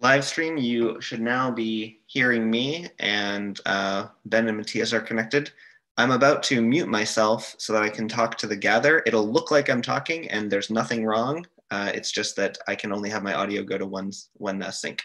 live stream, you should now be hearing me and uh, Ben and Matthias are connected. I'm about to mute myself so that I can talk to the gather. It'll look like I'm talking and there's nothing wrong. Uh, it's just that I can only have my audio go to one, one uh, sink.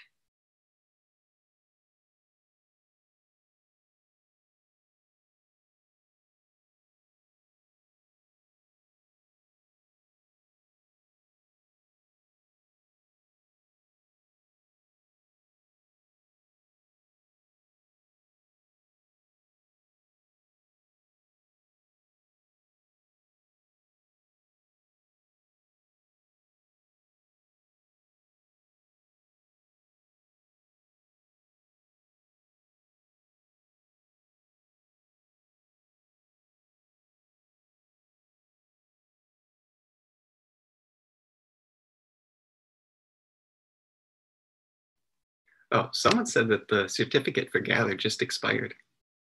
Oh, someone said that the certificate for Gather just expired,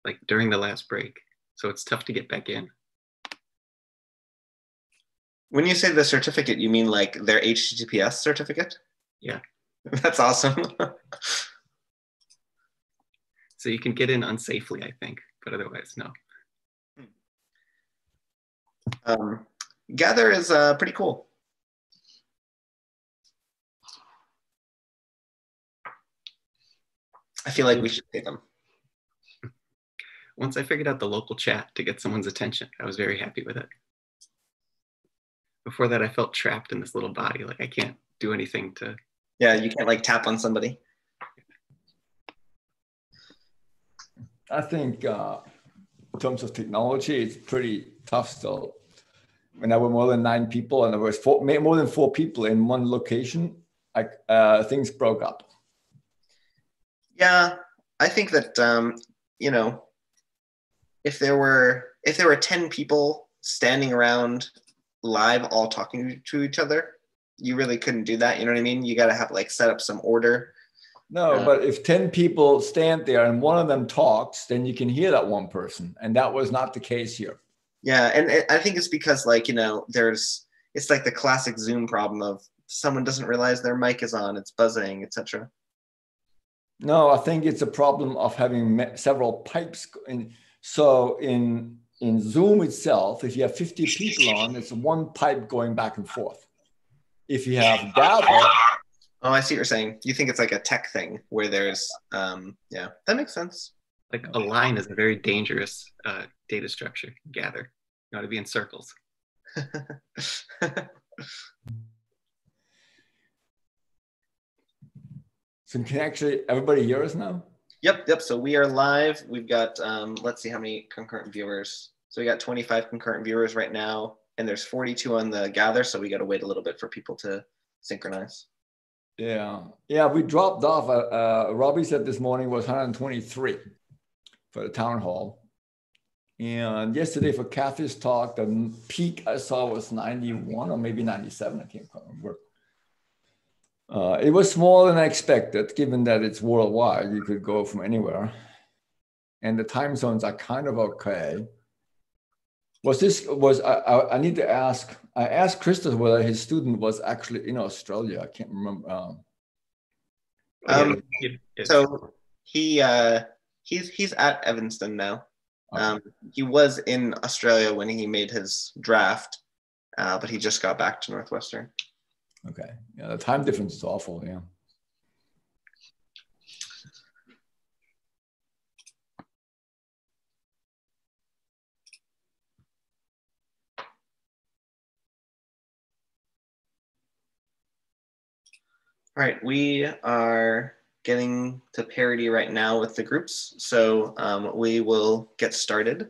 like during the last break. So it's tough to get back in. When you say the certificate, you mean like their HTTPS certificate? Yeah. That's awesome. so you can get in unsafely, I think, but otherwise, no. Um, Gather is uh, pretty cool. I feel like we should pay them. Once I figured out the local chat to get someone's attention, I was very happy with it. Before that, I felt trapped in this little body. Like I can't do anything to. Yeah, you can't like tap on somebody. I think uh, in terms of technology, it's pretty tough still. When there were more than nine people and there was four, more than four people in one location, like uh, things broke up. Yeah, I think that um, you know, if there were if there were ten people standing around live, all talking to each other, you really couldn't do that. You know what I mean? You got to have like set up some order. No, uh, but if ten people stand there and one of them talks, then you can hear that one person, and that was not the case here. Yeah, and I think it's because like you know, there's it's like the classic Zoom problem of someone doesn't realize their mic is on, it's buzzing, etc. No, I think it's a problem of having several pipes. In, so in in Zoom itself, if you have 50 people on, it's one pipe going back and forth. If you have Gather, oh, I see what you're saying. You think it's like a tech thing where there's, um, yeah, that makes sense. Like a line is a very dangerous uh, data structure. Gather, you want to be in circles. So can actually everybody hear us now? Yep, yep. So we are live. We've got um, let's see how many concurrent viewers. So we got 25 concurrent viewers right now, and there's 42 on the gather. So we got to wait a little bit for people to synchronize. Yeah, yeah. We dropped off. Uh, uh, Robbie said this morning was 123 for the town hall, and yesterday for Kathy's talk, the peak I saw was 91 or maybe 97. I can't remember. Uh, it was smaller than I expected, given that it's worldwide. You could go from anywhere. And the time zones are kind of okay. Was this, was, I, I, I need to ask, I asked Christopher whether his student was actually in Australia. I can't remember. Um, um, so he, uh, he's, he's at Evanston now. Okay. Um, he was in Australia when he made his draft, uh, but he just got back to Northwestern. Okay. Yeah, the time difference is awful. Yeah. All right, we are getting to parity right now with the groups, so um, we will get started.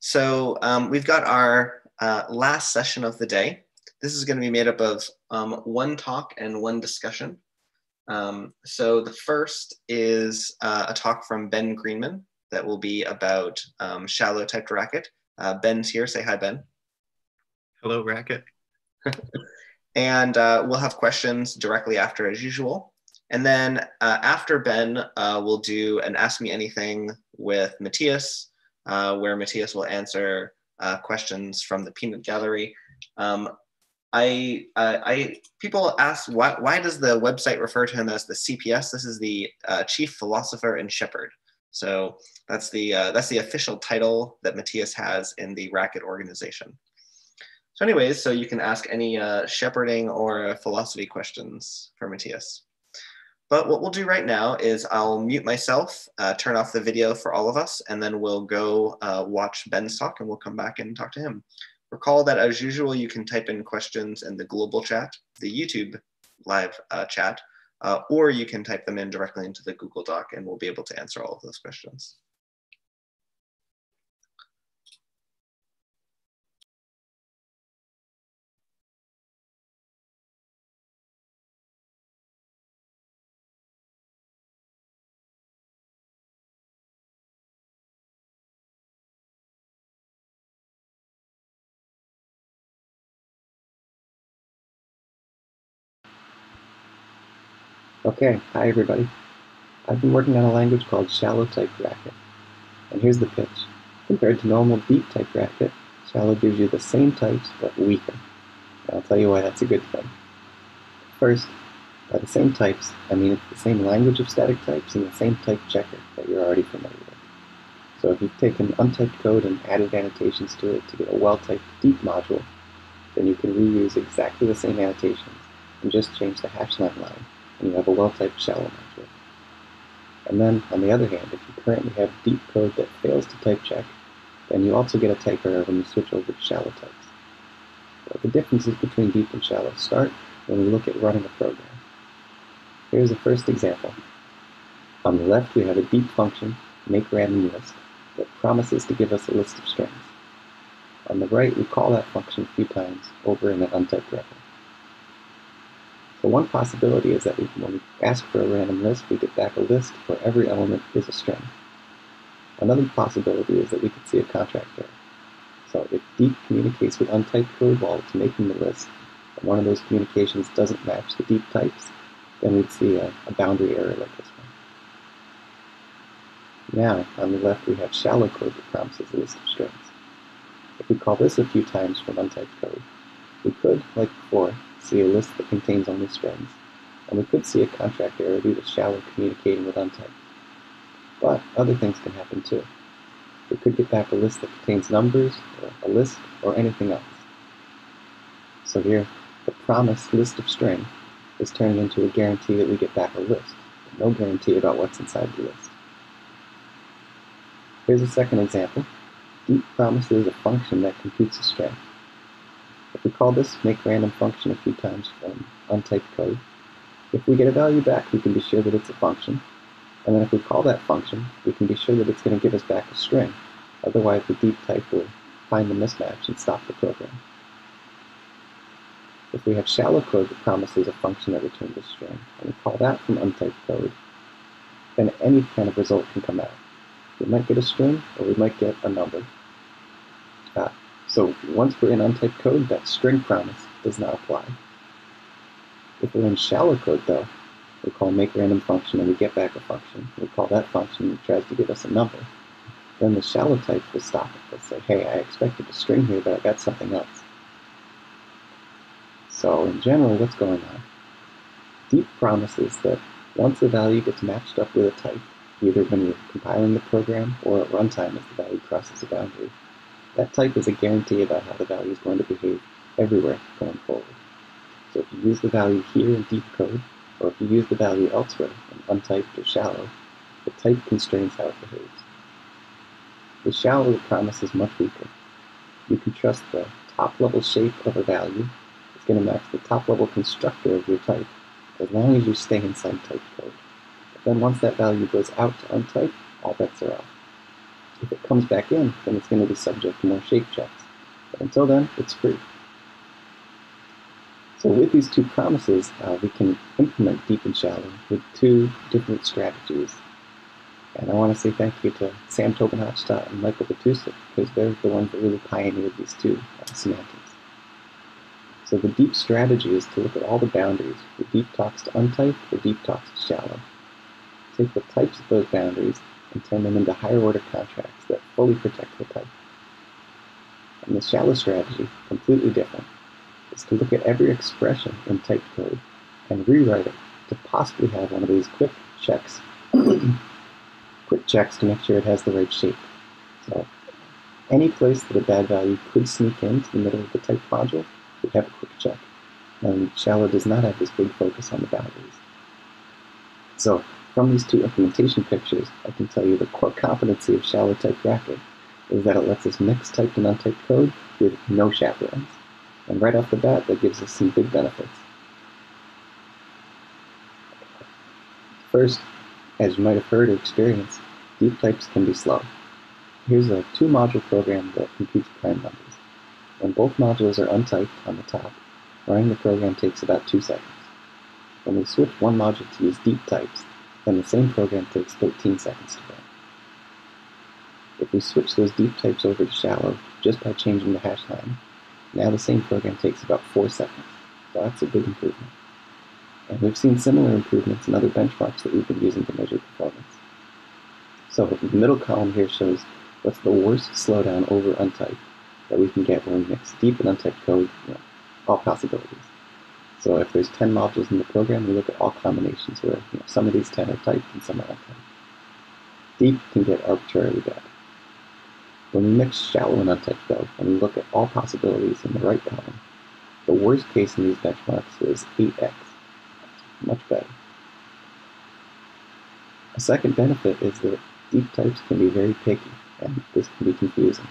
So um, we've got our uh, last session of the day, this is going to be made up of um, one talk and one discussion. Um, so the first is uh, a talk from Ben Greenman that will be about um, shallow typed racket. Uh, Ben's here. Say hi, Ben. Hello, Racket. and uh, we'll have questions directly after as usual. And then uh, after Ben, uh, we'll do an Ask Me Anything with Matthias, uh, where Matthias will answer uh, questions from the peanut gallery. Um, I, uh, I people ask why, why does the website refer to him as the CPS? This is the Chief Philosopher and Shepherd. So that's the that's the official title that Matthias has in the Racket organization. So anyways, so you can ask any uh, shepherding or philosophy questions for Matthias. But what we'll do right now is I'll mute myself, uh, turn off the video for all of us, and then we'll go uh, watch Ben's talk and we'll come back and talk to him. Recall that as usual, you can type in questions in the global chat, the YouTube live uh, chat, uh, or you can type them in directly into the Google Doc and we'll be able to answer all of those questions. Okay, hi everybody. I've been working on a language called shallow type racket. And here's the pitch. Compared to normal deep type racket, shallow gives you the same types but weaker. And I'll tell you why that's a good thing. First, by the same types, I mean it's the same language of static types and the same type checker that you're already familiar with. So if you've taken untyped code and added annotations to it to get a well-typed deep module, then you can reuse exactly the same annotations and just change the hash line line and you have a well-typed shallow module. And then, on the other hand, if you currently have deep code that fails to type check, then you also get a type error when you switch over to shallow types. So the differences between deep and shallow start when we look at running a program. Here's the first example. On the left, we have a deep function, make random list, that promises to give us a list of strings. On the right, we call that function a few times over in an untyped record. So one possibility is that we, when we ask for a random list, we get back a list where every element is a string. Another possibility is that we could see a contract error. So if deep communicates with untyped code while it's making the list, and one of those communications doesn't match the deep types, then we'd see a, a boundary error like this one. Now, on the left, we have shallow code that prompts promises a list of strings. If we call this a few times from untyped code, we could, like before, see a list that contains only strings, and we could see a contract error due to shallow communicating with untyped. But other things can happen too. We could get back a list that contains numbers, or a list, or anything else. So here, the promised list of string is turning into a guarantee that we get back a list, but no guarantee about what's inside the list. Here's a second example. Deep promises a function that computes a string. If we call this make random function a few times from untyped code, if we get a value back, we can be sure that it's a function. And then if we call that function, we can be sure that it's going to give us back a string. Otherwise, the deep type will find the mismatch and stop the program. If we have shallow code that promises a function that returns a string, and we call that from untyped code, then any kind of result can come out. We might get a string, or we might get a number. Uh, so once we're in untyped code, that string promise does not apply. If we're in shallow code though, we call make random function and we get back a function. We call that function and it tries to give us a number. Then the shallow type will stop it. They'll say, hey, I expected a string here, but I got something else. So in general, what's going on? Deep promises that once the value gets matched up with a type, either when you're compiling the program or at runtime as the value crosses a boundary, that type is a guarantee about how the value is going to behave everywhere going forward. So if you use the value here in deep code, or if you use the value elsewhere in untyped or shallow, the type constrains how it behaves. The shallow promise is much weaker. You can trust the top-level shape of a value is going to match the top-level constructor of your type, as long as you stay inside type code. But then once that value goes out to untyped, all bets are off. If it comes back in, then it's going to be subject to more shape checks. But until then, it's free. So with these two promises, uh, we can implement deep and shallow with two different strategies. And I want to say thank you to Sam Tobin-Hochstadt and Michael Vitousek, because they're the ones that really pioneered these two uh, semantics. So the deep strategy is to look at all the boundaries. The deep talks to untyped, the deep talks to shallow. Take the types of those boundaries and turn them into higher order contracts that fully protect the type. And the shallow strategy, completely different, is to look at every expression in type code and rewrite it to possibly have one of these quick checks, quick checks to make sure it has the right shape. So any place that a bad value could sneak into the middle of the type module would have a quick check. And shallow does not have this big focus on the boundaries. So from these two implementation pictures, I can tell you the core competency of shallow type racket is that it lets us mix typed and untyped code with no chaperones. And right off the bat, that gives us some big benefits. First, as you might have heard or experienced, deep types can be slow. Here's a two-module program that computes prime numbers. When both modules are untyped on the top, running the program takes about two seconds. When we switch one module to use deep types, then the same program takes 13 seconds to run. If we switch those deep types over to shallow just by changing the hash line, now the same program takes about 4 seconds. So that's a big improvement. And we've seen similar improvements in other benchmarks that we've been using to measure performance. So the middle column here shows what's the worst slowdown over untyped that we can get when we mix deep and untyped code, you know, all possibilities. So if there's 10 modules in the program, we look at all combinations where you know, some of these 10 are typed and some are untyped. Deep can get arbitrarily bad. When we mix shallow and untyped though, and we look at all possibilities in the right column, the worst case in these benchmarks is 8x. That's much better. A second benefit is that deep types can be very picky, and this can be confusing.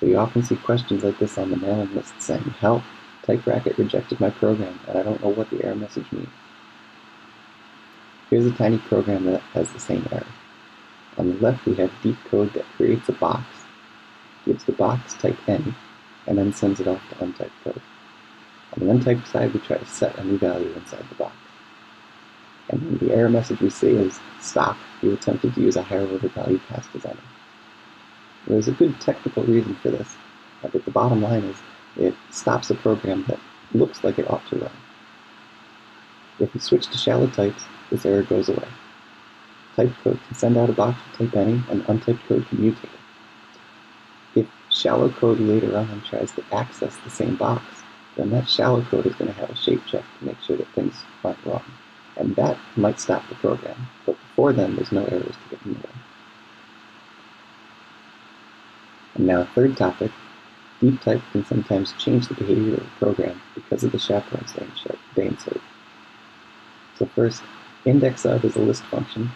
So you often see questions like this on the mailing list saying, help, Type Racket rejected my program, and I don't know what the error message means. Here's a tiny program that has the same error. On the left, we have deep code that creates a box, gives the box type any, and then sends it off to untyped code. On the untyped side, we try to set a new value inside the box. And the error message we see is, stop, you attempted to use a higher order value as any. There's a good technical reason for this, but the bottom line is it stops a program that looks like it ought to run. If we switch to shallow types, this error goes away. Typed code can send out a box with type any, and untyped code can mutate it. If shallow code later on tries to access the same box, then that shallow code is going to have a shape check to make sure that things aren't wrong. And that might stop the program, but before then, there's no errors to get in the way. And now, third topic, Deep type can sometimes change the behavior of the program because of the chaperones they insert. So first, index of is a list function.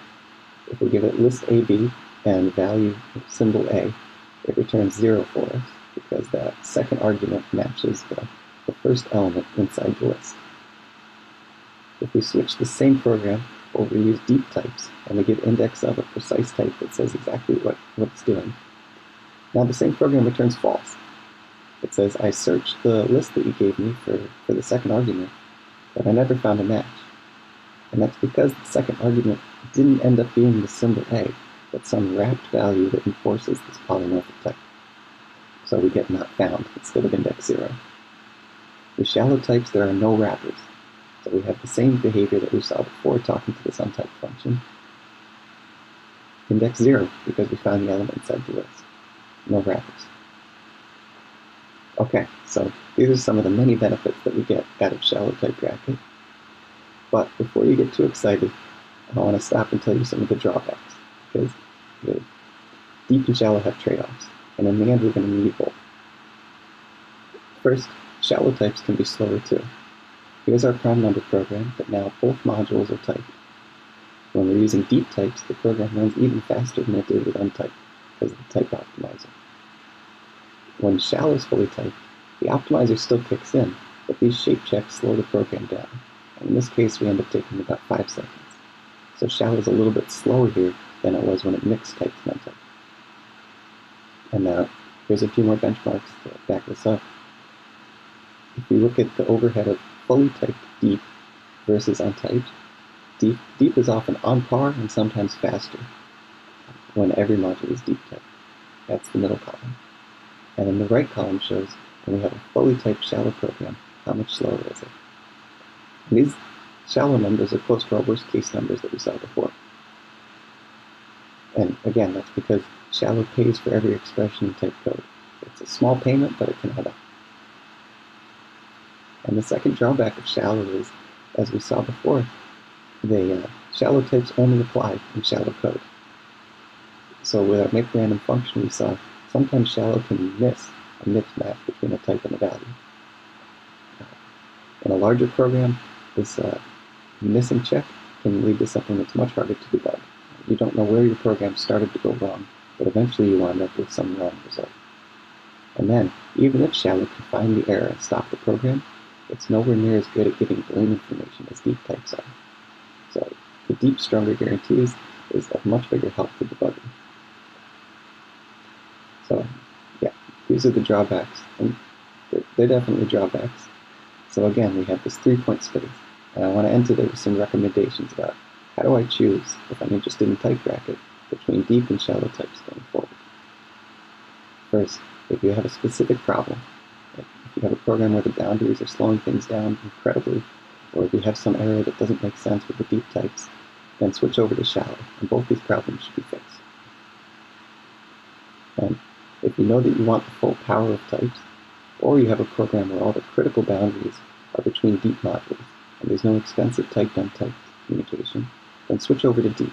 If we give it list AB and value symbol A, it returns zero for us because that second argument matches the, the first element inside the list. If we switch the same program, or we use deep types, and we give index of a precise type that says exactly what, what it's doing, now the same program returns false it says, I searched the list that you gave me for, for the second argument, but I never found a match. And that's because the second argument didn't end up being the symbol A, but some wrapped value that enforces this polymorphic type. So we get not found instead of index 0. With shallow types, there are no wrappers. So we have the same behavior that we saw before talking to this untyped function. Index 0, because we found the element inside the list. No wrappers. Okay, so these are some of the many benefits that we get out of shallow type racket. But before you get too excited, I want to stop and tell you some of the drawbacks, because the deep and shallow have trade-offs, and in the end we're going to need both. First, shallow types can be slower too. Here's our prime number program, but now both modules are typed. When we're using deep types, the program runs even faster than it did with untyped, because of the type optimizer. When shallow is fully typed, the optimizer still kicks in, but these shape checks slow the program down. And in this case, we end up taking about 5 seconds. So shallow is a little bit slower here than it was when it mixed typed and untyped. And now, here's a few more benchmarks to back this up. if we look at the overhead of fully typed deep versus untyped, deep, deep is often on par and sometimes faster when every module is deep typed. That's the middle column. And then the right column shows when we have a fully typed shallow program, how much slower is it? And these shallow numbers are close to our worst case numbers that we saw before. And again, that's because shallow pays for every expression in type code. It's a small payment, but it can add up. And the second drawback of shallow is, as we saw before, the uh, shallow types only apply in shallow code. So with our make random function, we saw sometimes shallow can miss a mismatch between a type and a value. In a larger program, this uh, missing check can lead to something that's much harder to debug. You don't know where your program started to go wrong, but eventually you wind up with some wrong result. And then, even if shallow can find the error and stop the program, it's nowhere near as good at giving blame information as deep types are. So the deep stronger guarantees is of much bigger help for debugging. So yeah, these are the drawbacks, and they're, they're definitely drawbacks. So again, we have this three-point space, and I want to end today with some recommendations about how do I choose if I'm interested in Typed Racket between deep and shallow types going forward. First, if you have a specific problem, if you have a program where the boundaries are slowing things down incredibly, or if you have some error that doesn't make sense with the deep types, then switch over to shallow, and both these problems should be fixed. And if you know that you want the full power of types, or you have a program where all the critical boundaries are between deep modules, and there's no expensive typed-untyped communication, then switch over to deep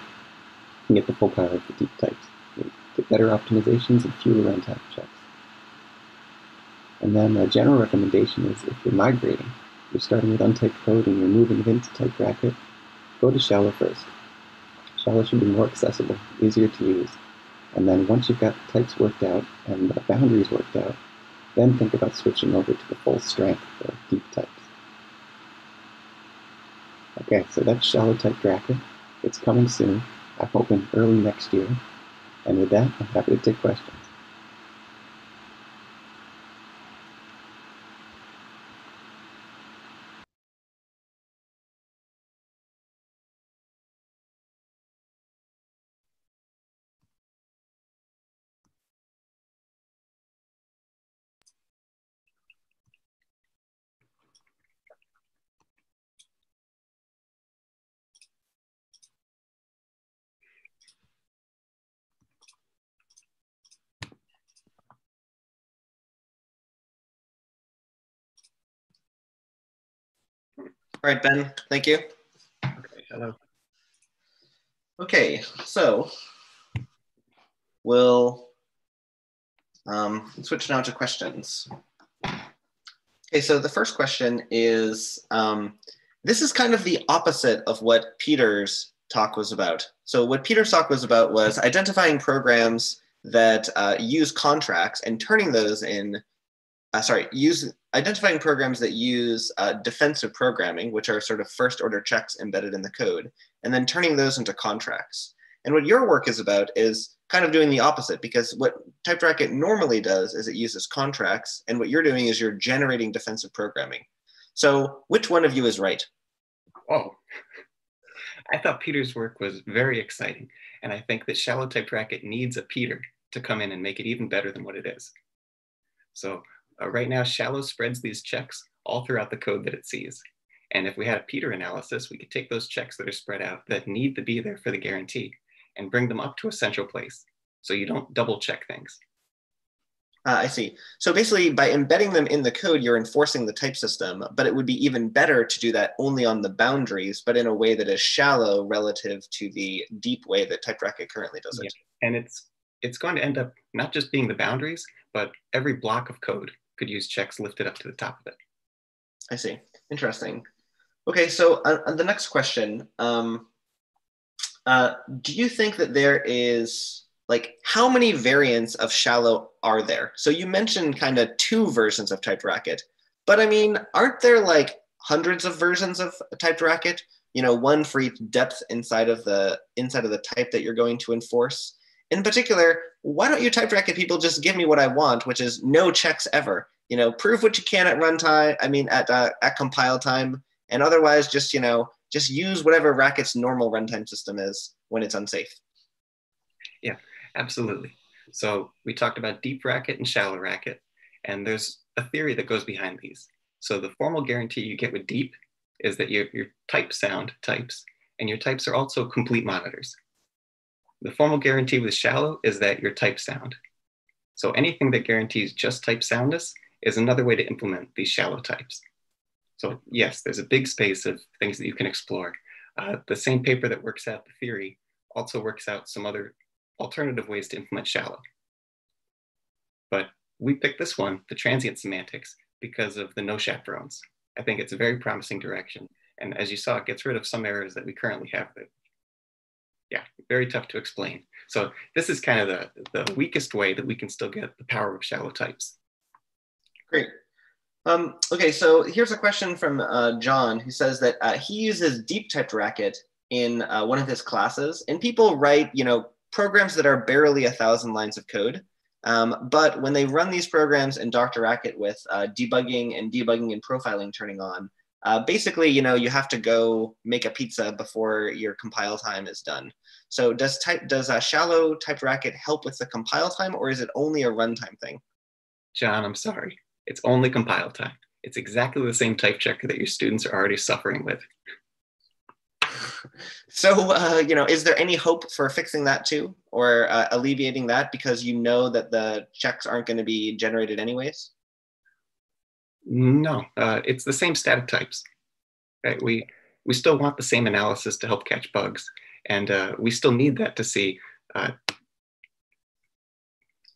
and get the full power of the deep types. You get better optimizations and fewer runtime checks. And then a general recommendation is if you're migrating, you're starting with untyped code and you're moving it into Typed Racket, go to shallow first. Shallow should be more accessible, easier to use. And then once you've got types worked out and the boundaries worked out, then think about switching over to the full strength of deep types. Okay, so that's shallow Typed Racket. It's coming soon. I'm hoping early next year. And with that, I'm happy to take questions. All right, Ben, thank you. Okay, hello. Okay, so we'll um, switch now to questions. Okay, so the first question is, um, this is kind of the opposite of what Peter's talk was about. So what Peter's talk was about was identifying programs that uh, use contracts and turning those in, uh, sorry, use identifying programs that use uh, defensive programming, which are sort of first order checks embedded in the code, and then turning those into contracts. And what your work is about is kind of doing the opposite because what Typed Racket normally does is it uses contracts, and what you're doing is you're generating defensive programming. So which one of you is right? Oh, I thought Peter's work was very exciting, and I think that Shallow Typed Racket needs a Peter to come in and make it even better than what it is. So uh, right now, Shallow spreads these checks all throughout the code that it sees. And if we had a Peter analysis, we could take those checks that are spread out that need to be there for the guarantee and bring them up to a central place. So you don't double check things. Uh, I see. So basically, by embedding them in the code, you're enforcing the type system, but it would be even better to do that only on the boundaries, but in a way that is shallow relative to the deep way that Typed Racket currently does it. Yeah. And it's it's going to end up not just being the boundaries, but every block of code could use checks lifted up to the top of it. I see. Interesting. Okay, so uh, the next question. Um, uh, do you think that there is, like, how many variants of shallow are there? So you mentioned kind of two versions of typed racket, but I mean, aren't there like hundreds of versions of typed racket? You know, one for each depth inside of the inside of the type that you're going to enforce. In particular, why don't you Typed Racket people just give me what I want, which is no checks ever? you know, prove what you can at runtime. I mean, at uh, at compile time, and otherwise, just you know, just use whatever Racket's normal runtime system is when it's unsafe. Yeah, absolutely. So we talked about deep racket and shallow racket, and there's a theory that goes behind these. So the formal guarantee you get with deep is that your, your type sound types, and your types are also complete monitors. The formal guarantee with shallow is that your type sound. So anything that guarantees just type soundness is another way to implement these shallow types. So yes, there's a big space of things that you can explore. Uh, the same paper that works out the theory also works out some other alternative ways to implement shallow. But we picked this one, the transient semantics, because of the no chaperones. I think it's a very promising direction. And as you saw, it gets rid of some errors that we currently have that, yeah, very tough to explain. So this is kind of the, the weakest way that we can still get the power of shallow types. Great. Um, okay, so here's a question from uh, John who says that uh, he uses deep typed racket in uh, one of his classes, and people write, you know, programs that are barely a thousand lines of code. Um, but when they run these programs in DrRacket with uh, debugging and debugging and profiling turning on, uh, basically, you know, you have to go make a pizza before your compile time is done. So does type does a shallow typed racket help with the compile time, or is it only a runtime thing? John, I'm sorry. It's only compile time. It's exactly the same type checker that your students are already suffering with. so, uh, you know, is there any hope for fixing that too, or uh, alleviating that because you know that the checks aren't going to be generated anyways? No, uh, it's the same static types. Right? We we still want the same analysis to help catch bugs, and uh, we still need that to see. Uh,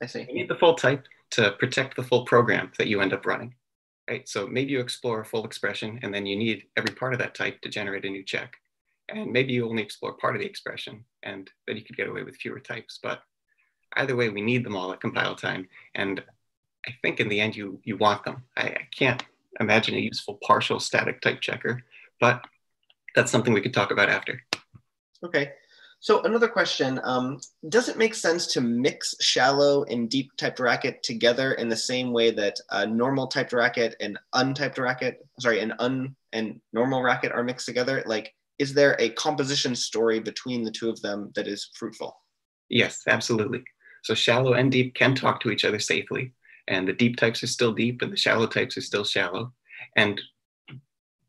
I see. You need the full type to protect the full program that you end up running. Right? So maybe you explore a full expression, and then you need every part of that type to generate a new check and maybe you only explore part of the expression and then you could get away with fewer types but either way we need them all at compile time and i think in the end you you want them. I, I can't imagine a useful partial static type checker but that's something we could talk about after. Okay. So another question um, does it make sense to mix shallow and deep typed racket together in the same way that a normal typed racket and untyped racket sorry an un and normal racket are mixed together? Like is there a composition story between the two of them that is fruitful? Yes, absolutely. So shallow and deep can talk to each other safely, and the deep types are still deep, and the shallow types are still shallow. And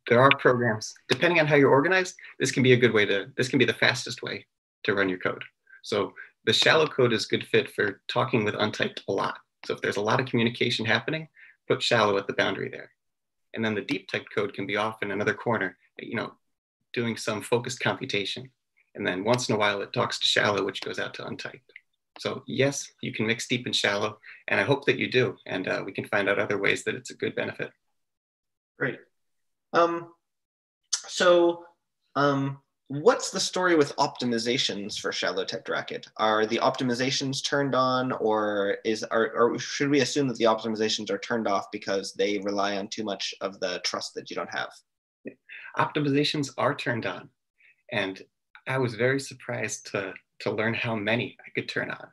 there are programs, depending on how you're organized, this can be a good way to, this can be the fastest way to run your code. So the shallow code is good fit for talking with untyped a lot. So if there's a lot of communication happening, put shallow at the boundary there. And then the deep typed code can be off in another corner. You know, doing some focused computation. And then once in a while, it talks to shallow, which goes out to untyped. So yes, you can mix deep and shallow, and I hope that you do, and uh, we can find out other ways that it's a good benefit. Great. Um, so um, what's the story with optimizations for shallow typed racket? Are the optimizations turned on, or is are, or should we assume that the optimizations are turned off because they rely on too much of the trust that you don't have? optimizations are turned on. And I was very surprised to, to learn how many I could turn on.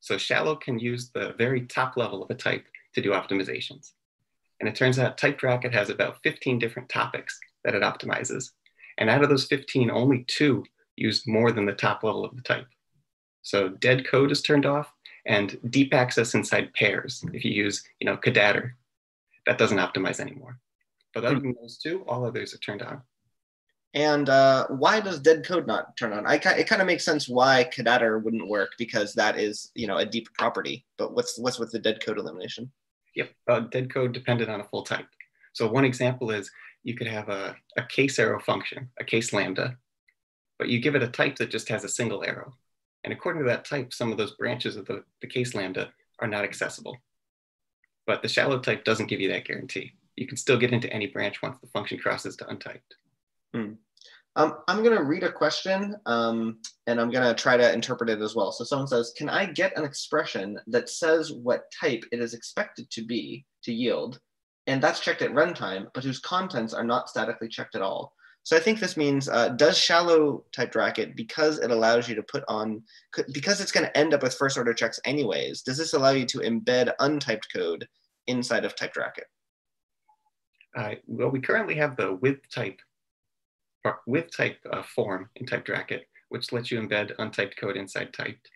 So shallow can use the very top level of a type to do optimizations. And it turns out typed racket has about 15 different topics that it optimizes. And out of those 15, only two use more than the top level of the type. So dead code is turned off and deep access inside pairs. If you use, you know, cdr, that doesn't optimize anymore. But other hmm. than those two, all others are turned on. And uh, why does dead code not turn on? I, it kind of makes sense why cdr wouldn't work because that is you know a deep property. But what's what's with the dead code elimination? Yep, uh, dead code depended on a full type. So one example is you could have a, a case arrow function, a case lambda, but you give it a type that just has a single arrow. And according to that type, some of those branches of the, the case lambda are not accessible. But the shallow type doesn't give you that guarantee you can still get into any branch once the function crosses to untyped. Hmm. Um, I'm going to read a question um, and I'm going to try to interpret it as well. So someone says, can I get an expression that says what type it is expected to be to yield? And that's checked at runtime, but whose contents are not statically checked at all. So I think this means, uh, does shallow typed racket, because it allows you to put on, because it's going to end up with first order checks anyways, does this allow you to embed untyped code inside of Typed Racket? Uh, well, we currently have the with type with type uh, form in Typed Racket, which lets you embed untyped code inside typed.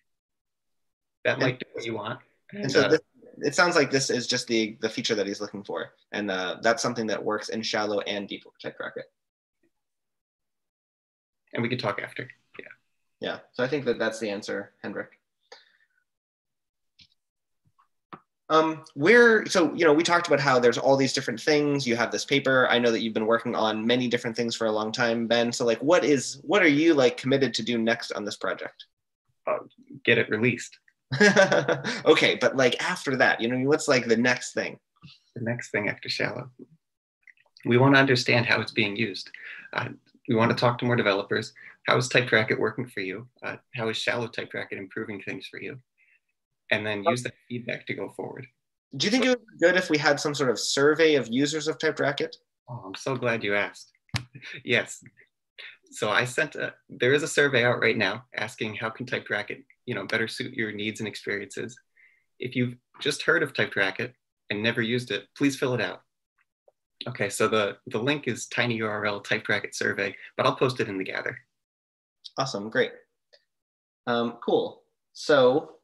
That might do what you want. And, and so uh, this, it sounds like this is just the the feature that he's looking for, and uh, that's something that works in shallow and deep Typed Racket. And we can talk after. Yeah. Yeah. So I think that that's the answer, Hendrik. Um, where so you know we talked about how there's all these different things. You have this paper. I know that you've been working on many different things for a long time, Ben. So like, what is what are you like committed to do next on this project? Uh, get it released. okay, but like after that, you know, what's like the next thing? The next thing after shallow, we want to understand how it's being used. Uh, we want to talk to more developers. How is Racket working for you? Uh, how is shallow Racket improving things for you? And then use that feedback to go forward. Do you think it would be good if we had some sort of survey of users of Typed Racket? Oh, I'm so glad you asked. yes. So I sent a, there is a survey out right now asking how can Typed Racket, you know, better suit your needs and experiences. If you've just heard of Typed Racket and never used it, please fill it out. Okay, so the, the link is tinyurl Typed Racket survey, but I'll post it in the gather. Awesome, great. Um, cool. So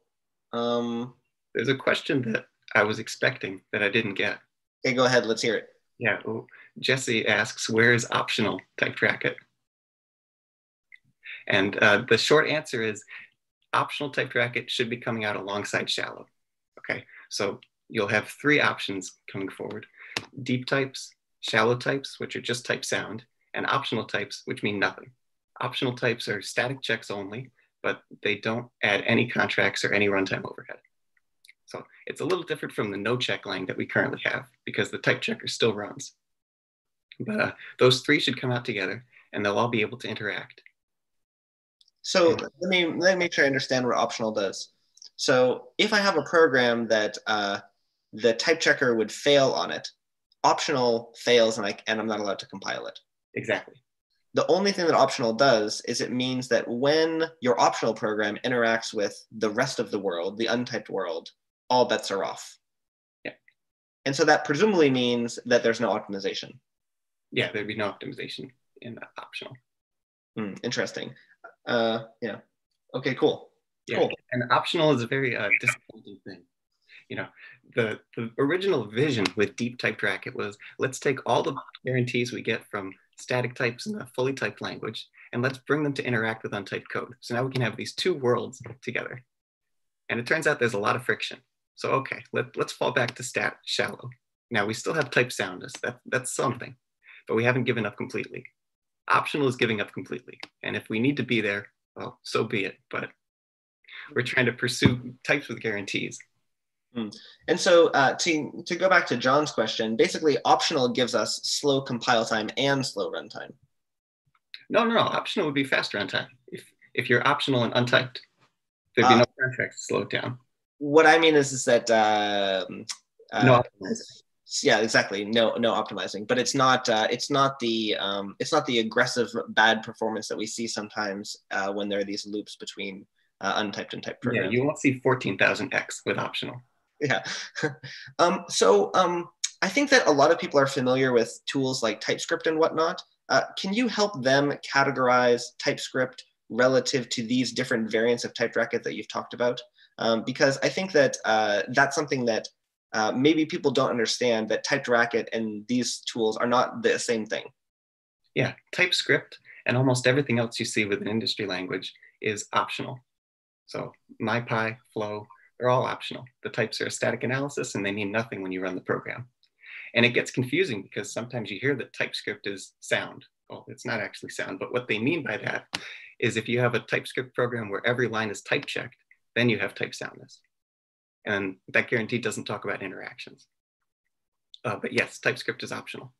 um, There's a question that I was expecting that I didn't get. Okay, go ahead. Let's hear it. Yeah. Jesse asks, where is optional type Racket? And uh, the short answer is optional type Racket should be coming out alongside shallow. Okay. So you'll have three options coming forward deep types, shallow types, which are just type sound, and optional types, which mean nothing. Optional types are static checks only, but they don't add any contracts or any runtime overhead. So it's a little different from the no check line that we currently have because the type checker still runs. But uh, those three should come out together and they'll all be able to interact. So let me, let me make sure I understand what optional does. So if I have a program that uh, the type checker would fail on it, optional fails and, I, and I'm not allowed to compile it. Exactly. The only thing that optional does is it means that when your optional program interacts with the rest of the world, the untyped world, all bets are off. Yeah. And so that presumably means that there's no optimization. Yeah, there'd be no optimization in the optional. Mm, interesting. Uh, yeah. Okay, cool. Yeah. Cool. And optional is a very uh, disappointing thing. You know, the, the original vision with deep typed racket was let's take all the guarantees we get from static types in a fully typed language, and let's bring them to interact with untyped code. So now we can have these two worlds together. And it turns out there's a lot of friction. So okay, let, let's fall back to stat shallow. Now we still have type soundness, that, that's something, but we haven't given up completely. Optional is giving up completely. And if we need to be there, well, so be it, but we're trying to pursue types with guarantees. Hmm. And so uh, to, to go back to John's question, basically optional gives us slow compile time and slow runtime. No, no, no. Optional would be fast runtime. If, if you're optional and untyped, there'd be uh, no contract to slow it down. What I mean is, is that uh, no yeah exactly no no optimizing but it's not uh, it's not the um, it's not the aggressive bad performance that we see sometimes uh, when there are these loops between uh, untyped and typed programs. Yeah, you won't see 14,000x with optional yeah. um, so um, I think that a lot of people are familiar with tools like TypeScript and whatnot. Uh, can you help them categorize TypeScript relative to these different variants of typed racket that you've talked about? Um, because I think that uh, that's something that uh, maybe people don't understand that typed racket and these tools are not the same thing. Yeah, TypeScript and almost everything else you see with an industry language is optional. So MyPy, Flow, they're all optional. The types are a static analysis and they mean nothing when you run the program. And it gets confusing because sometimes you hear that TypeScript is sound. Well, it's not actually sound, but what they mean by that is if you have a TypeScript program where every line is type checked, then you have type soundness. And that guarantee doesn't talk about interactions. Uh, but yes, TypeScript is optional.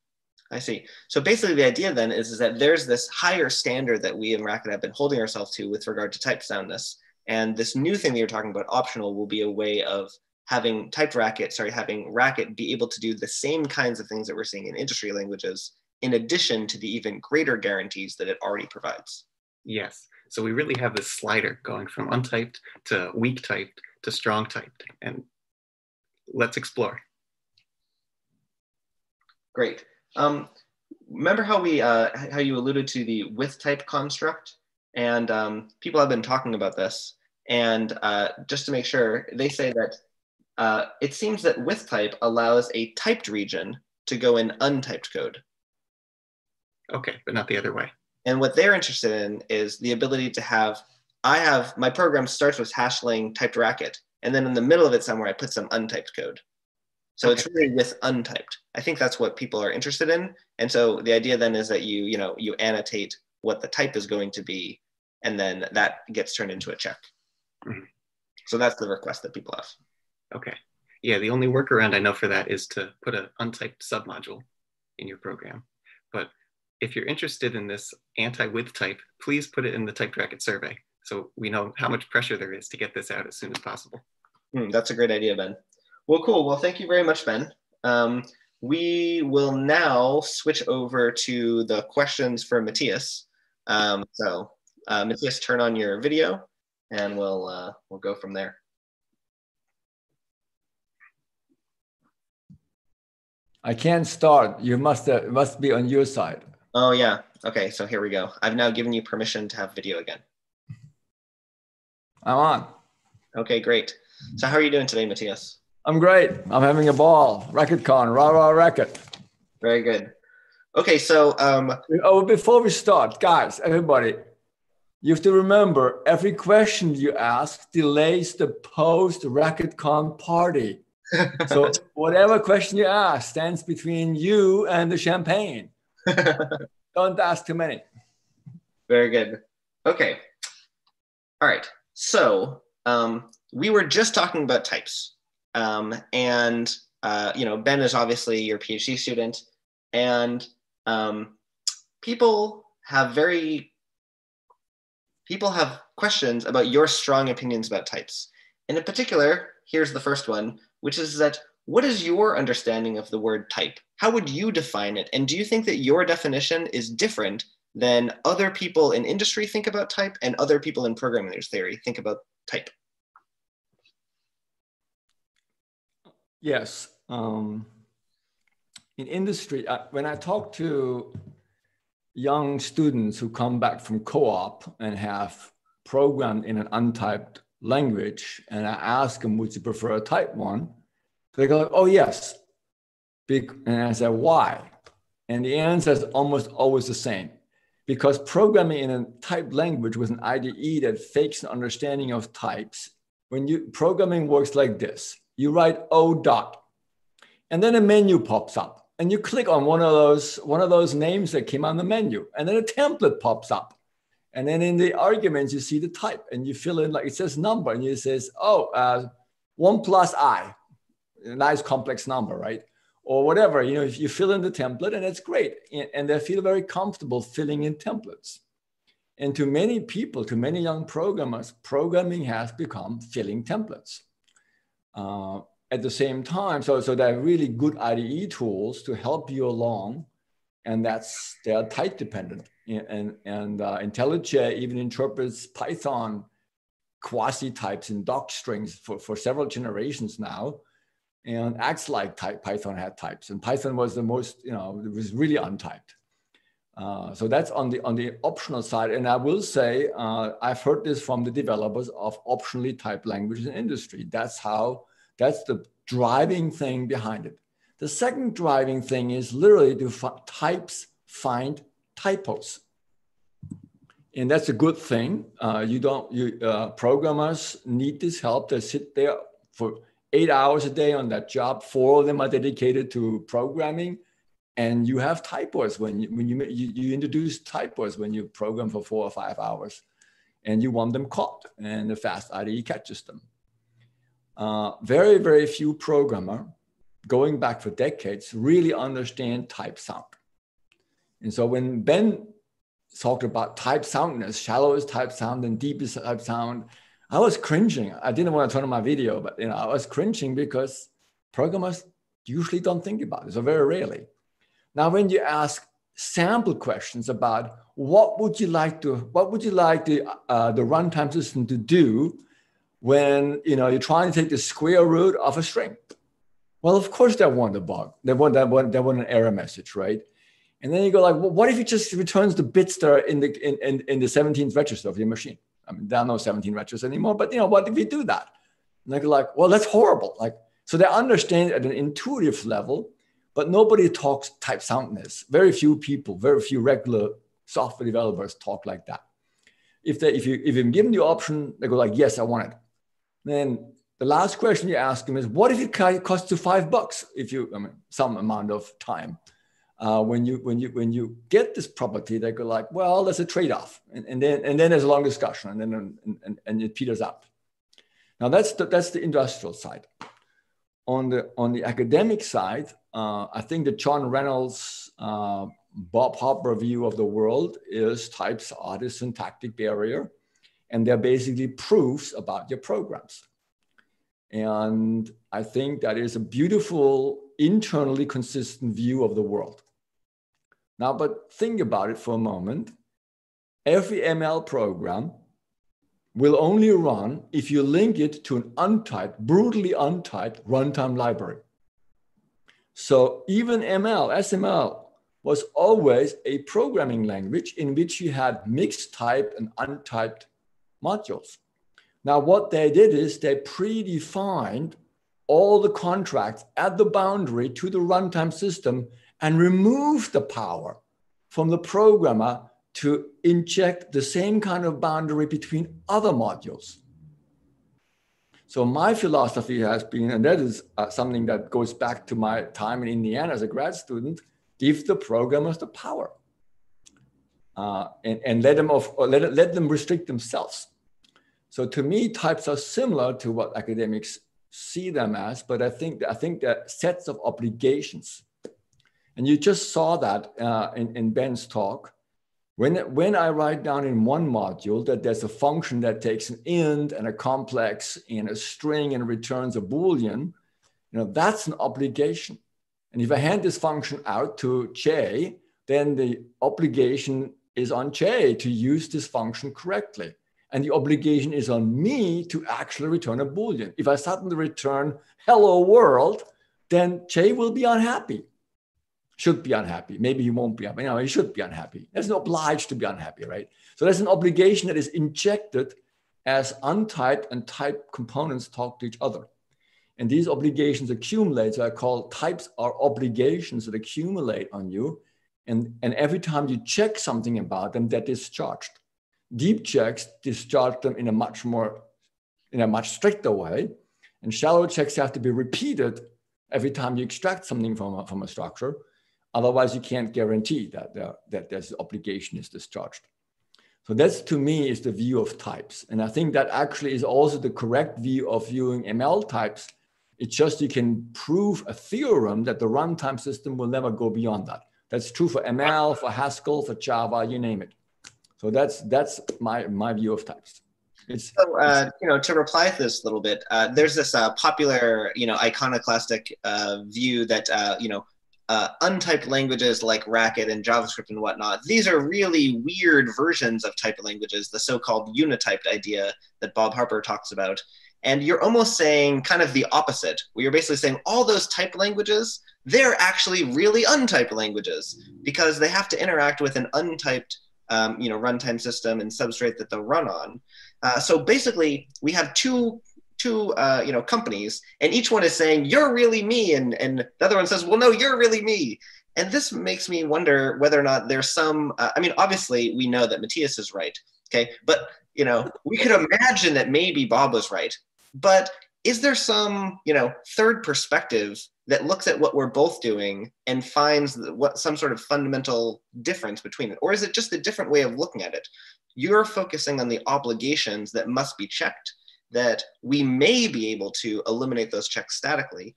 I see. So basically the idea then is, is that there's this higher standard that we in Racket have been holding ourselves to with regard to type soundness. And this new thing that you're talking about, optional, will be a way of having typed racket, sorry, having racket be able to do the same kinds of things that we're seeing in industry languages, in addition to the even greater guarantees that it already provides. Yes. So we really have this slider going from untyped to weak typed to strong typed. And let's explore. Great. Um, remember how we uh, how you alluded to the with type construct, and um, people have been talking about this. And uh, just to make sure, they say that uh, it seems that with type allows a typed region to go in untyped code. Okay, but not the other way. And what they're interested in is the ability to have, I have, my program starts with #lang typed racket, and then in the middle of it somewhere, I put some untyped code. So okay. it's really with untyped. I think that's what people are interested in. And so the idea then is that you, you know, you annotate what the type is going to be, and then that gets turned into a check. Mm-hmm. So that's the request that people have. Okay. Yeah, the only workaround I know for that is to put an untyped submodule in your program. But if you're interested in this anti-with type, please put it in the typed racket survey so we know how much pressure there is to get this out as soon as possible. Mm, that's a great idea, Ben. Well, cool. Well, thank you very much, Ben. Um, we will now switch over to the questions for Matthias. Um, so, Matthias, turn on your video, and we'll uh, we'll go from there. I can't start. You must uh, must be on your side. Oh yeah. Okay. So here we go. I've now given you permission to have video again. I'm on. Okay, great. So how are you doing today, Matthias? I'm great. I'm having a ball. Record RacketCon, rah rah racket. Very good. Okay, so um, oh, before we start, guys, everybody, you have to remember every question you ask delays the post RacketCon party. so whatever question you ask stands between you and the champagne. Don't ask too many. Very good. Okay. All right. So um, we were just talking about types, um, and uh, you know Ben is obviously your PhD student, and um, people have very people have questions about your strong opinions about types. And in particular, here's the first one, which is that what is your understanding of the word type? How would you define it? And do you think that your definition is different than other people in industry think about type and other people in programming theory think about type. Yes. Um, in industry, uh, when I talk to young students who come back from co-op and have programmed in an untyped language, and I ask them, would you prefer a type one? They go, oh, yes. And I say, why? And the answer is almost always the same because programming in a typed language with an IDE that fakes an understanding of types, when you programming works like this, you write O dot, and then a menu pops up, and you click on one of those one of those names that came on the menu, and then a template pops up, and then in the arguments you see the type, and you fill in like it says number, and it says oh uh, one plus i, a nice complex number, right? or whatever. You know, if you fill in the template, and it's great, and they feel very comfortable filling in templates. And to many people, to many young programmers, programming has become filling templates. Uh, at the same time, so so they're really good IDE tools to help you along, and that's they are type dependent. And and uh, IntelliJ even interprets Python quasi types in doc strings for, for several generations now and acts like type, Python had types. And Python was the most, you know, it was really untyped. Uh, so that's on the on the optional side. And I will say, uh, I've heard this from the developers of optionally typed languages in industry. That's how, that's the driving thing behind it. The second driving thing is literally to types find typos. And that's a good thing. Uh, you don't, you uh, programmers need this help. They sit there for eight hours a day on that job. Four of them are dedicated to programming. And you have typos when you, when you, you, you introduce typos when you program for four or five hours and you want them caught and the fast IDE catches them. Uh, very, very few programmer going back for decades really understand type sound. And so when Ben talked about type soundness, shallowest type sound and deepest type sound, I was cringing. I didn't want to turn on my video, but you know, I was cringing because programmers usually don't think about it, so very rarely. Now, when you ask sample questions about what would you like to, what would you like the uh, the runtime system to do when you know you're trying to take the square root of a string? Well, of course they want a bug. They want that one. They want an error message, right? And then you go like, well, what if it just returns the bits that are in the in, in, in the 17th register of your machine? I mean, there are no 17 registers anymore, but you know, what if you do that? And they're like, well, that's horrible. Like, so they understand at an intuitive level, but nobody talks type soundness. Very few people, very few regular software developers talk like that. If they if you if you give them the option, they go like, yes, I want it. Then the last question you ask them is, what if it costs you five bucks if you, I mean, some amount of time? Uh, when you when you when you get this property, they go like, well, there's a trade-off, and, and then and then there's a long discussion, and then and, and, and it peters out. Now that's the, that's the industrial side. On the on the academic side, uh, I think the John Reynolds, uh, Bob Harper view of the world is types the syntactic barrier, and they're basically proofs about your programs. And I think that is a beautiful, internally consistent view of the world. Now, but think about it for a moment. Every ML program will only run if you link it to an untyped, brutally untyped runtime library. So even ML, SML, was always a programming language in which you had mixed type and untyped modules. Now, what they did is they predefined all the contracts at the boundary to the runtime system and removed the power from the programmer to inject the same kind of boundary between other modules. So my philosophy has been, and that is uh, something that goes back to my time in Indiana as a grad student, give the programmers the power uh, and, and let them off, let, let them restrict themselves. So to me, types are similar to what academics see them as, but I think I think that sets of obligations, and you just saw that uh, in, in Ben's talk. When, when I write down in one module that there's a function that takes an int and a complex and a string and returns a boolean, you know that's an obligation. And if I hand this function out to Jay, then the obligation is on J to use this function correctly and the obligation is on me to actually return a boolean. If I suddenly return hello world, then Jay will be unhappy. Should be unhappy. Maybe he won't be happy. No, he should be unhappy. There's no obliged to be unhappy, right? So there's an obligation that is injected as untyped and typed components talk to each other. And these obligations accumulate. So I call types are obligations that accumulate on you. And, and every time you check something about them, they're discharged deep checks discharge them in a much more, in a much stricter way. And shallow checks have to be repeated every time you extract something from a, from a structure. Otherwise, you can't guarantee that, that this obligation is discharged. So that's to me is the view of types. And I think that actually is also the correct view of viewing ML types. It's just you can prove a theorem that the runtime system will never go beyond that. That's true for ML, for Haskell, for Java, you name it. So that's that's my my view of types. It's, so uh, you know to reply to this a little bit, uh, there's this uh, popular you know iconoclastic uh, view that uh, you know uh, untyped languages like Racket and JavaScript and whatnot, these are really weird versions of typed languages, the so-called unityped idea that Bob Harper talks about. And you're almost saying kind of the opposite, where you're basically saying all those typed languages, they're actually really untyped languages because they have to interact with an untyped um, you know, runtime system and substrate that they'll run on. Uh, so basically, we have two two uh, you know companies, and each one is saying you're really me, and and the other one says, well, no, you're really me. And this makes me wonder whether or not there's some. Uh, I mean, obviously, we know that Matthias is right, okay, but you know, we could imagine that maybe Bob was right. But is there some you know third perspective that looks at what we're both doing and finds what some sort of fundamental difference between it? Or is it just a different way of looking at it? You're focusing on the obligations that must be checked that we may be able to eliminate those checks statically.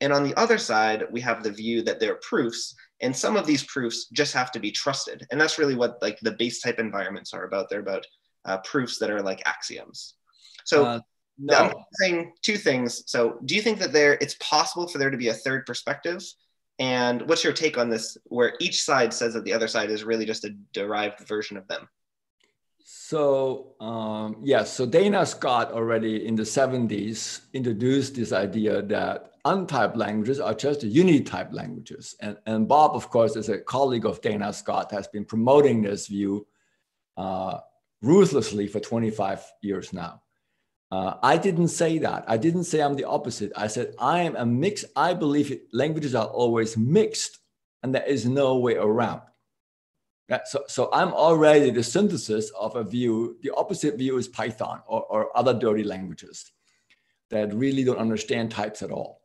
And on the other side we have the view that they're proofs and some of these proofs just have to be trusted. And that's really what like the base type environments are about. They're about uh, proofs that are like axioms. So uh, no. I'm saying two things. So, do you think that there it's possible for there to be a third perspective? And what's your take on this, where each side says that the other side is really just a derived version of them? So, um, yes, so Dana Scott already in the 70s introduced this idea that untyped languages are just unitype languages. And, and Bob, of course, is a colleague of Dana Scott, has been promoting this view uh, ruthlessly for 25 years now. Uh, I didn't say that. I didn't say I'm the opposite. I said I am a mix. I believe languages are always mixed and there is no way around. Yeah, so, so I'm already the synthesis of a view. The opposite view is Python or, or other dirty languages that really don't understand types at all.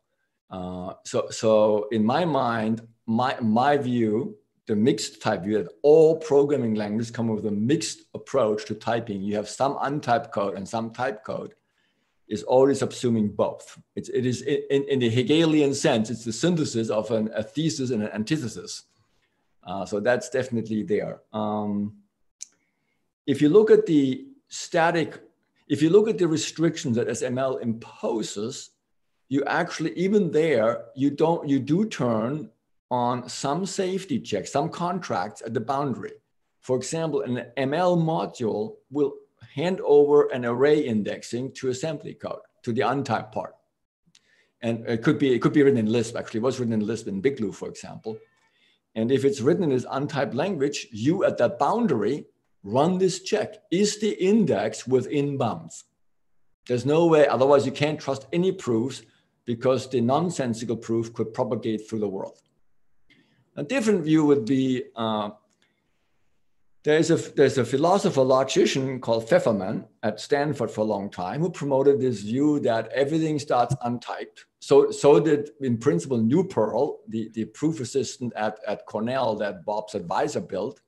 Uh, so, so in my mind, my, my view, the mixed type view that all programming languages come with a mixed approach to typing. You have some untyped code and some typed code is always subsuming both. It's, it is in, in the Hegelian sense, it's the synthesis of an, a thesis and an antithesis. Uh, so that's definitely there. Um, if you look at the static, if you look at the restrictions that SML imposes, you actually, even there, you don't, you do turn on some safety checks, some contracts at the boundary. For example, an ML module will hand over an array indexing to assembly code, to the untyped part. And it could be, it could be written in Lisp, actually. It was written in Lisp in Bigloo, for example. And if it's written in this untyped language, you at that boundary run this check. Is the index within bounds? There's no way, otherwise you can't trust any proofs because the nonsensical proof could propagate through the world. A different view would be uh, there's a, there's a philosopher logician called Feferman at Stanford for a long time who promoted this view that everything starts untyped. So, so did, in principle, Nuprl, the, the proof assistant at, at Cornell that Bob's advisor built.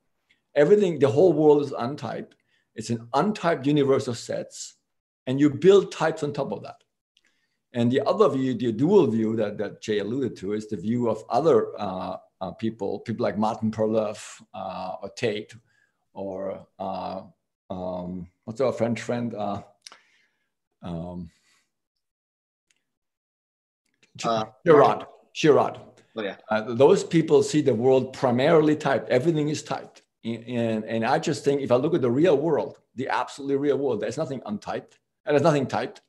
Everything, the whole world is untyped. It's an untyped universe of sets, and you build types on top of that. And the other view, the dual view that, that Jay alluded to, is the view of other uh, uh, people, people like Martin-Löf uh, or Tait, or uh, um, what's our French friend? Uh, um, uh, Girard. Girard. Oh, yeah. Uh, those people see the world primarily typed. Everything is typed. And, and I just think if I look at the real world, the absolutely real world, there's nothing untyped and there's nothing typed.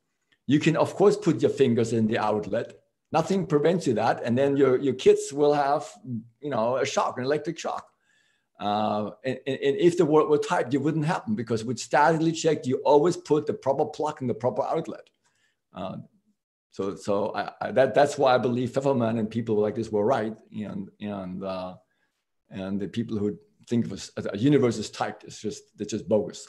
You can, of course, put your fingers in the outlet. Nothing prevents you that. And then your, your kids will have, you know, a shock, an electric shock. Uh, and, and, if the word were typed, it wouldn't happen because with statically checked, you always put the proper plug in the proper outlet. Uh, so, so I, I, that, that's why I believe Feferman and people like this were right, and and uh, and the people who think of a, a universe is typed is just it's just bogus.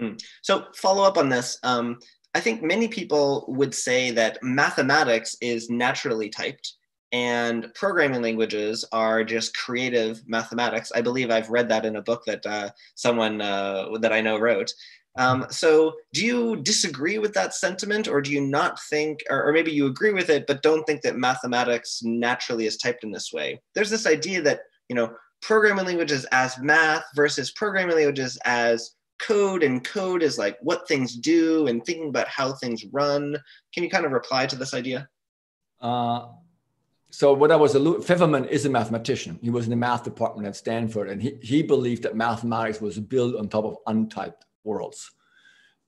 Mm. So, follow up on this. Um, I think many people would say that mathematics is naturally typed and programming languages are just creative mathematics. I believe I've read that in a book that uh, someone uh, that I know wrote. Um, so, do you disagree with that sentiment, or do you not think, or, or, maybe you agree with it, but don't think that mathematics naturally is typed in this way? There's this idea that you know programming languages as math versus programming languages as code, and code is like what things do and thinking about how things run. Can you kind of reply to this idea? Uh, so what I was alluding, Feferman is a mathematician. He was in the math department at Stanford, and he, he believed that mathematics was built on top of untyped worlds.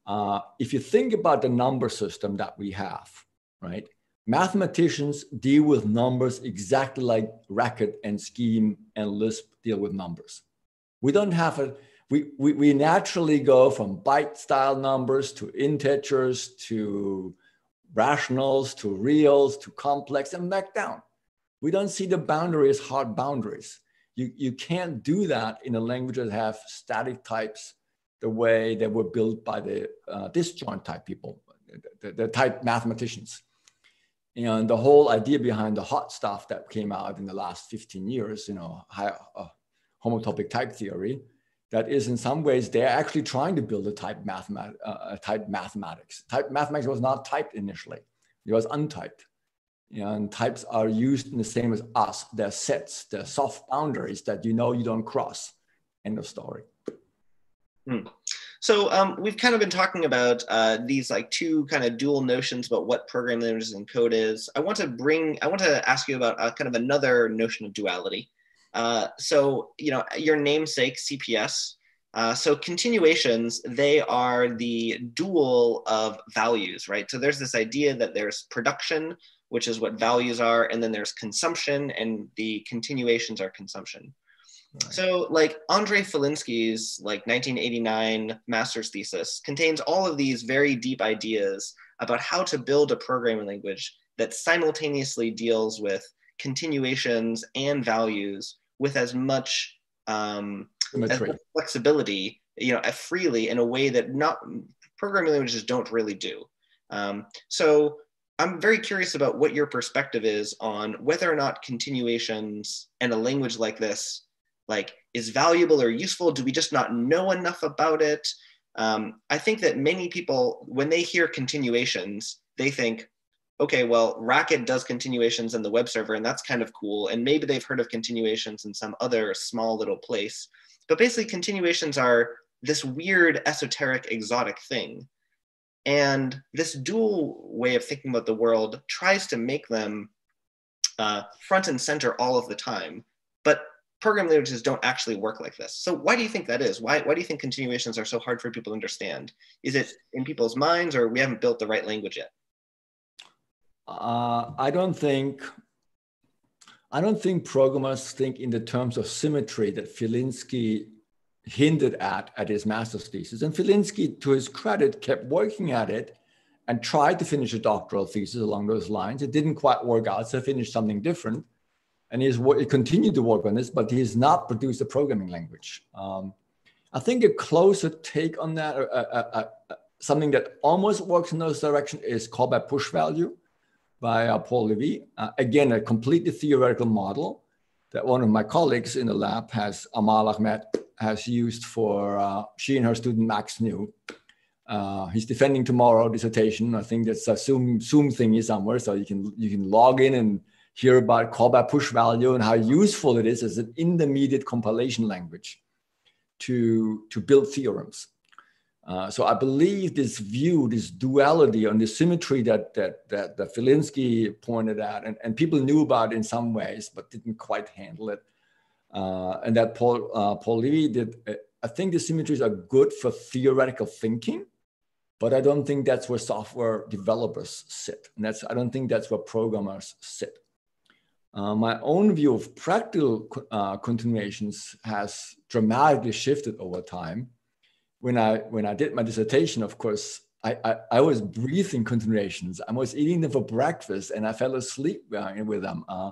Uh, if you think about the number system that we have, right? Mathematicians deal with numbers exactly like Racket and Scheme and Lisp deal with numbers. We don't have a, we, we, naturally go from byte style numbers to integers to rationals to reals to complex and back down. We don't see the boundaries, hard boundaries. You, you can't do that in a language that have static types the way they were built by the uh, disjoint type people, the, the, type mathematicians. And the whole idea behind the hot stuff that came out in the last 15 years, you know, high, uh, homotopic type theory, that is in some ways they're actually trying to build a type, mathemat- uh, type mathematics. Type mathematics was not typed initially; it was untyped. And types are used in the same as us. They're sets, they're soft boundaries that you know you don't cross. End of story. Hmm. So um, we've kind of been talking about uh, these like two kind of dual notions about what programming languages and code is. I want to bring, I want to ask you about uh, kind of another notion of duality. Uh, so you know your namesake CPS. Uh, so continuations, they are the dual of values, right? So there's this idea that there's production, which is what values are, and then there's consumption, and the continuations are consumption. Right. So, like Andrei Filinski's like 1989 master's thesis contains all of these very deep ideas about how to build a programming language that simultaneously deals with continuations and values with as much um, as flexibility, you know, freely in a way that not programming languages don't really do. Um, so I'm very curious about what your perspective is on whether or not continuations and a language like this like is valuable or useful. Do we just not know enough about it? Um, I think that many people, when they hear continuations, they think, okay, well, Racket does continuations in the web server, and that's kind of cool. And maybe they've heard of continuations in some other small little place. But basically, continuations are this weird, esoteric, exotic thing. And this dual way of thinking about the world tries to make them uh, front and center all of the time. But programming languages don't actually work like this. So why do you think that is? Why, why do you think continuations are so hard for people to understand? Is it in people's minds or we haven't built the right language yet? Uh, I don't think I don't think programmers think in the terms of symmetry that Filinski hinted at at his master's thesis. And Filinski, to his credit, kept working at it and tried to finish a doctoral thesis along those lines. It didn't quite work out, so finished something different. And he's he continued to work on this, but he has not produced a programming language. Um, I think a closer take on that, uh, uh, uh, something that almost works in those directions, is call-by-push-value by uh, Paul Levy. Uh, again, a completely theoretical model that one of my colleagues in the lab has, Amal Ahmed, has used for, uh, she and her student Max New. Uh, he's defending tomorrow dissertation. I think that's a Zoom Zoom thingy somewhere, so you can you can log in and hear about call-by-push-value and how useful it is as an intermediate compilation language to to build theorems. Uh, so I believe this view, this duality and this symmetry that that that, that Filinski pointed out, and, and people knew about in some ways, but didn't quite handle it. Uh, and that Paul uh, Paul Levy did. Uh, I think the symmetries are good for theoretical thinking, but I don't think that's where software developers sit. And that's I don't think that's where programmers sit. Uh, my own view of practical uh, continuations has dramatically shifted over time when I when I did my dissertation, of course, I, I, I, was breathing continuations. I was eating them for breakfast, and I fell asleep with them. Uh,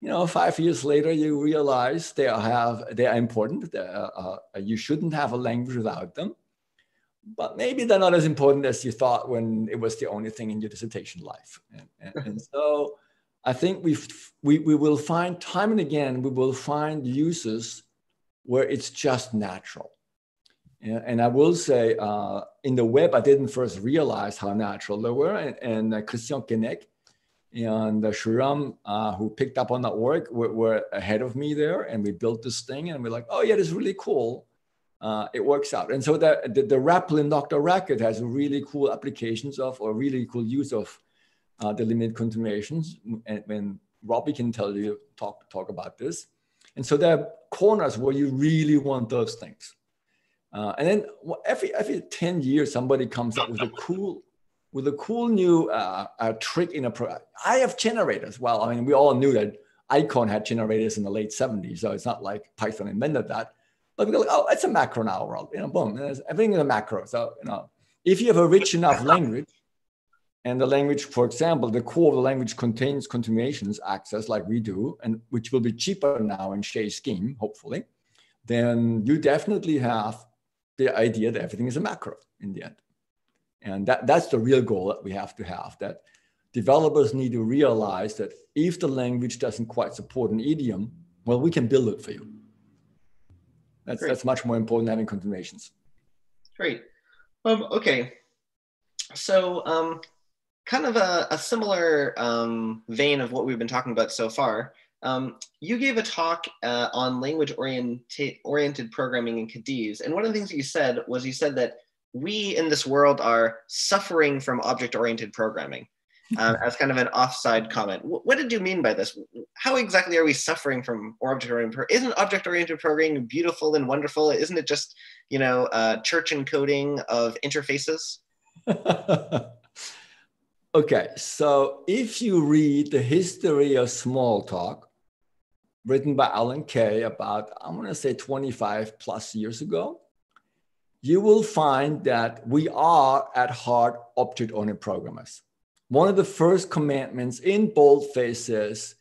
you know, five years later, you realize they have they are important. Uh, uh, you shouldn't have a language without them, but maybe they're not as important as you thought when it was the only thing in your dissertation life. And, and, and so, I think we we we will find time and again we will find uses where it's just natural and I will say, uh, in the web, I didn't first realize how natural they were. And, and uh, Christian Queinnec and uh, Shriram, uh, who picked up on that work, were, were, ahead of me there. And we built this thing, and we're like, oh, yeah, this is really cool. Uh, it works out. And so the, the, the REPL in DrRacket has really cool applications of, or really cool use of uh, delimited continuations. And when Robby can tell you, talk, talk about this. And so there are corners where you really want those things. Uh, and then every every 10 years, somebody comes up with a cool with a cool new uh, trick in a pro. I have generators. Well, I mean, we all knew that Icon had generators in the late 70s, so it's not like Python invented that. But we go, like, oh, it's a macro now, world. You know, boom, everything is a macro. So you know, if you have a rich enough language, and the language, for example, the core of the language contains continuations access like we do, and which will be cheaper now in Chez Scheme, hopefully, then you definitely have the idea that everything is a macro in the end. And that, that's the real goal that we have to have that developers need to realize that if the language doesn't quite support an idiom, well, we can build it for you. That's, that's much more important than having continuations. Great. Um, okay. So um, kind of a, a similar um, vein of what we've been talking about so far. Um, you gave a talk uh, on language oriented, oriented programming in Cadiz. And one of the things that you said was you said that we in this world are suffering from object oriented programming uh, as kind of an offside comment. W- what did you mean by this? How exactly are we suffering from object oriented? Isn't object oriented programming beautiful and wonderful? Isn't it just, you know, uh, church encoding of interfaces? Okay, so if you read the history of Smalltalk, written by Alan Kay about, I'm going to say 25 plus years ago, you will find that we are at heart object oriented programmers. One of the first commandments in boldface says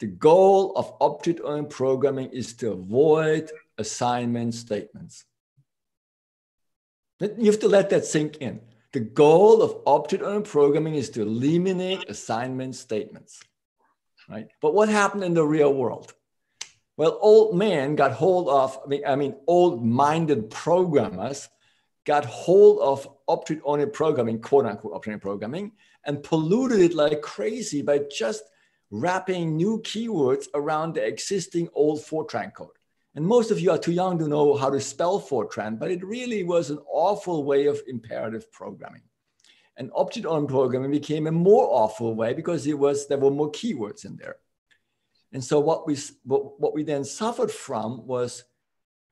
the goal of object oriented programming is to avoid assignment statements. You have to let that sink in. The goal of object-oriented programming is to eliminate assignment statements, right? But what happened in the real world? Well, old men got hold of, I mean, I mean old-minded programmers got hold of object-oriented programming, quote-unquote object-oriented programming, and polluted it like crazy by just wrapping new keywords around the existing old Fortran code. And most of you are too young to know how to spell Fortran, but it really was an awful way of imperative programming. And object-oriented programming became a more awful way because it was there were more keywords in there. And so what we what, we then suffered from was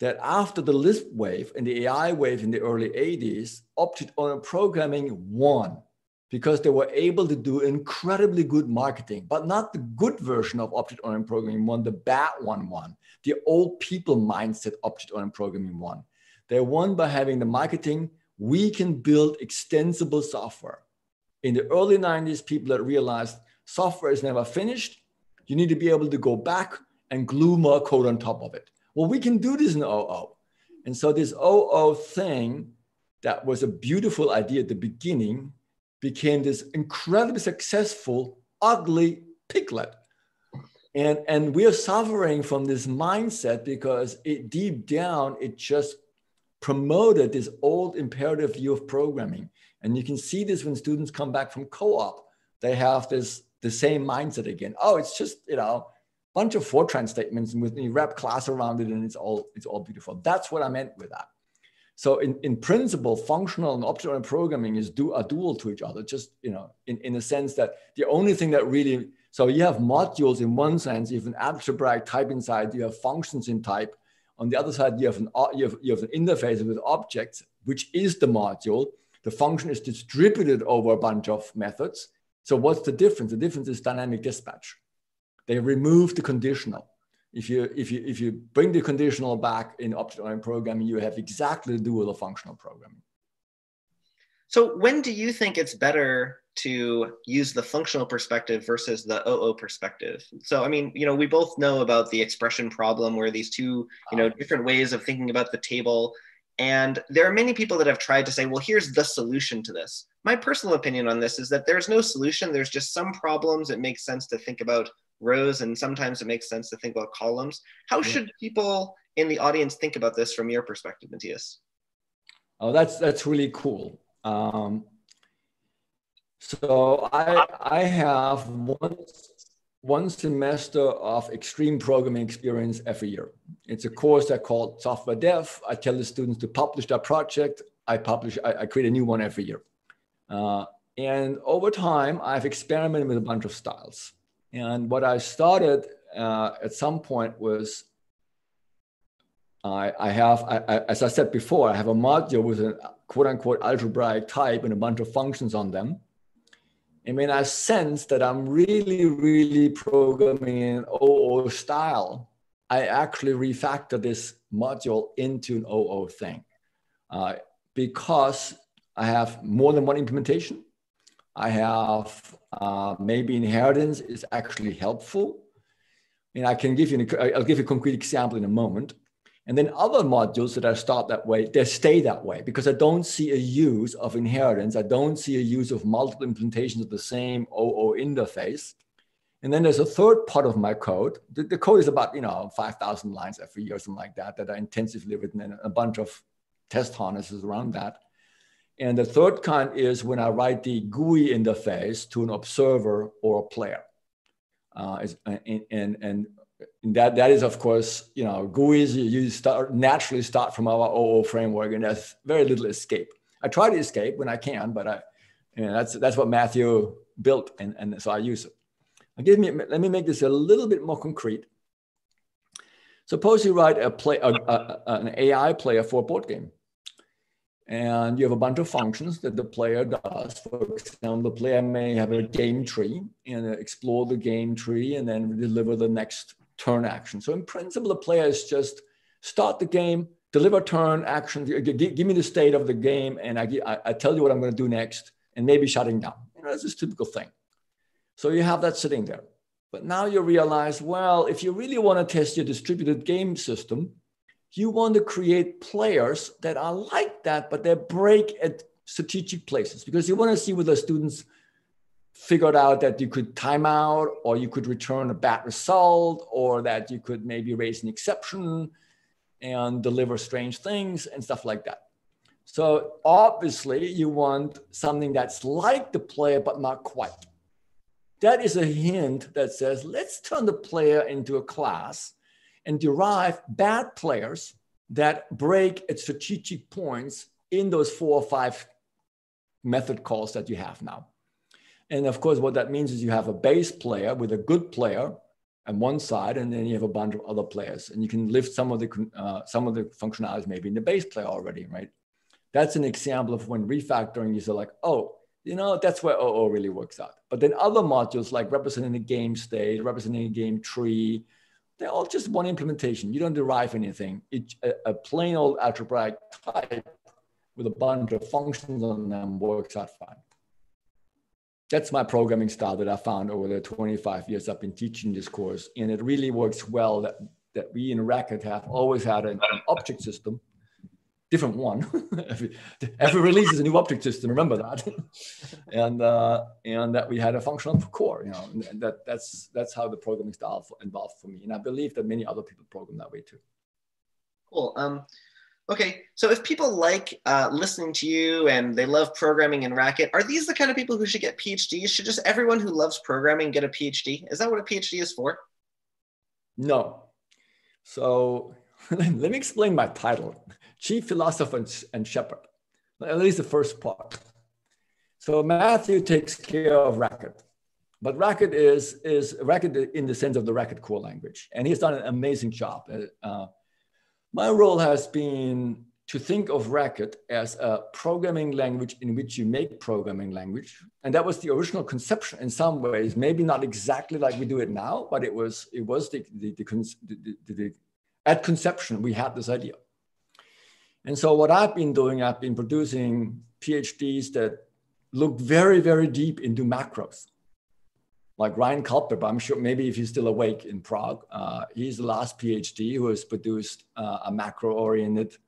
that after the Lisp wave and the AI wave in the early 80s, object-oriented programming won because they were able to do incredibly good marketing, but not the good version of object-oriented programming won, the bad one won the old people mindset object-oriented programming won. They won by having the marketing. We can build extensible software. In the early 90s, people that realized software is never finished. You need to be able to go back and glue more code on top of it. Well, we can do this in OO. And so this OO thing that was a beautiful idea at the beginning became this incredibly successful, ugly piglet and and we're suffering from this mindset because it deep down it just promoted this old imperative view of programming and you can see this when students come back from co-op they have this the same mindset again oh it's just you know bunch of fortran statements and with you wrap class around it and it's all it's all beautiful that's what i meant with that so in, in principle functional and object-oriented programming is do a dual to each other just you know in, in a sense that the only thing that really so you have modules in one sense, you have an algebraic type inside, you have functions in type. On the other side, you have an, you have, you have an interface with objects, which is the module. The function is distributed over a bunch of methods. So what's the difference? The difference is dynamic dispatch. They remove the conditional. If you, if you, if you bring the conditional back in object-oriented programming, you have exactly the dual of functional programming. So when do you think it's better to use the functional perspective versus the OO perspective? So I mean, you know, we both know about the expression problem where these two, you know, ah. different ways of thinking about the table. And there are many people that have tried to say, well, here's the solution to this. My personal opinion on this is that there's no solution. There's just some problems it makes sense to think about rows, and sometimes it makes sense to think about columns. How yeah. should people in the audience think about this from your perspective, Matthias? Oh, that's that's really cool. Um, so I, I have one, one semester of extreme programming experience every year. It's a course I call software dev. I tell the students to publish their project. I publish, I, I create a new one every year. Uh, and over time, I've experimented with a bunch of styles. And what I started uh, at some point was I, I have, I, I, as I said before, I have a module with a quote unquote algebraic type and a bunch of functions on them. And mean, I sense that I'm really, really programming in OO style, I actually refactor this module into an OO thing uh, because I have more than one implementation. I have uh, maybe inheritance is actually helpful. And I can give you, an, I'll give you a concrete example in a moment. And then other modules that I start that way, they stay that way because I don't see a use of inheritance. I don't see a use of multiple implementations of the same OO interface. And then there's a third part of my code. The, the code is about, you know, 5,000 lines every year, or something like that, that I intensively written and a bunch of test harnesses around that. And the third kind is when I write the GUI interface to an observer or a player. Uh, and, and, and that that is of course you know GUIs you start naturally start from our OO framework and there's very little escape. I try to escape when I can, but I you know, that's that's what Matthew built and, and so I use it. Give me let me make this a little bit more concrete. Suppose you write a play a, a, an AI player for a board game. And you have a bunch of functions that the player does. For example, the player may have a game tree and explore the game tree and then deliver the next turn action. So in principle, the player is just start the game, deliver turn action, give me the state of the game, and I, I tell you what I'm going to do next, and maybe shutting down. You know, that's this typical thing. So you have that sitting there. But now you realize, well, if you really want to test your distributed game system, you want to create players that are like that, but they break at strategic places because you want to see whether students figured out that you could time out or you could return a bad result or that you could maybe raise an exception and deliver strange things and stuff like that. So obviously you want something that's like the player, but not quite. That is a hint that says, let's turn the player into a class and derive bad players that break at strategic points in those four or five method calls that you have now. And of course, what that means is you have a base player with a good player on one side, and then you have a bunch of other players, and you can lift some of the uh, some of the functionalities maybe in the base player already, right? That's an example of when refactoring you say like, oh, you know, that's where OO really works out. But then other modules like representing the game state, representing a game tree, they're all just one implementation. You don't derive anything. It's a, a plain old algebraic type with a bunch of functions on them works out fine. That's my programming style that I found over the 25 years I've been teaching this course. And it really works well that, that we in Racket have always had an, an object system different one. every, every release is a new object system. Remember that, and uh, and that we had a functional core. You know, and that that's that's how the programming style involved for me, and I believe that many other people program that way too. Cool. Um, okay, so if people like uh, listening to you and they love programming and Racket, are these the kind of people who should get PhDs? Should just everyone who loves programming get a PhD? Is that what a PhD is for? No. So let me explain my title chief philosopher and shepherd, at least the first part. So Matthew takes care of Racket, but Racket is, is Racket in the sense of the Racket core language, and he's done an amazing job. Uh, my role has been to think of Racket as a programming language in which you make programming language. And that was the original conception in some ways, maybe not exactly like we do it now, but it was, it was the, the, the, the at conception, we had this idea. And so what I've been doing, I've been producing PhDs that look very, very deep into macros. Like Ryan Culpepper, I'm sure maybe if he's still awake in Prague, uh, he's the last PhD who has produced uh, a macro-oriented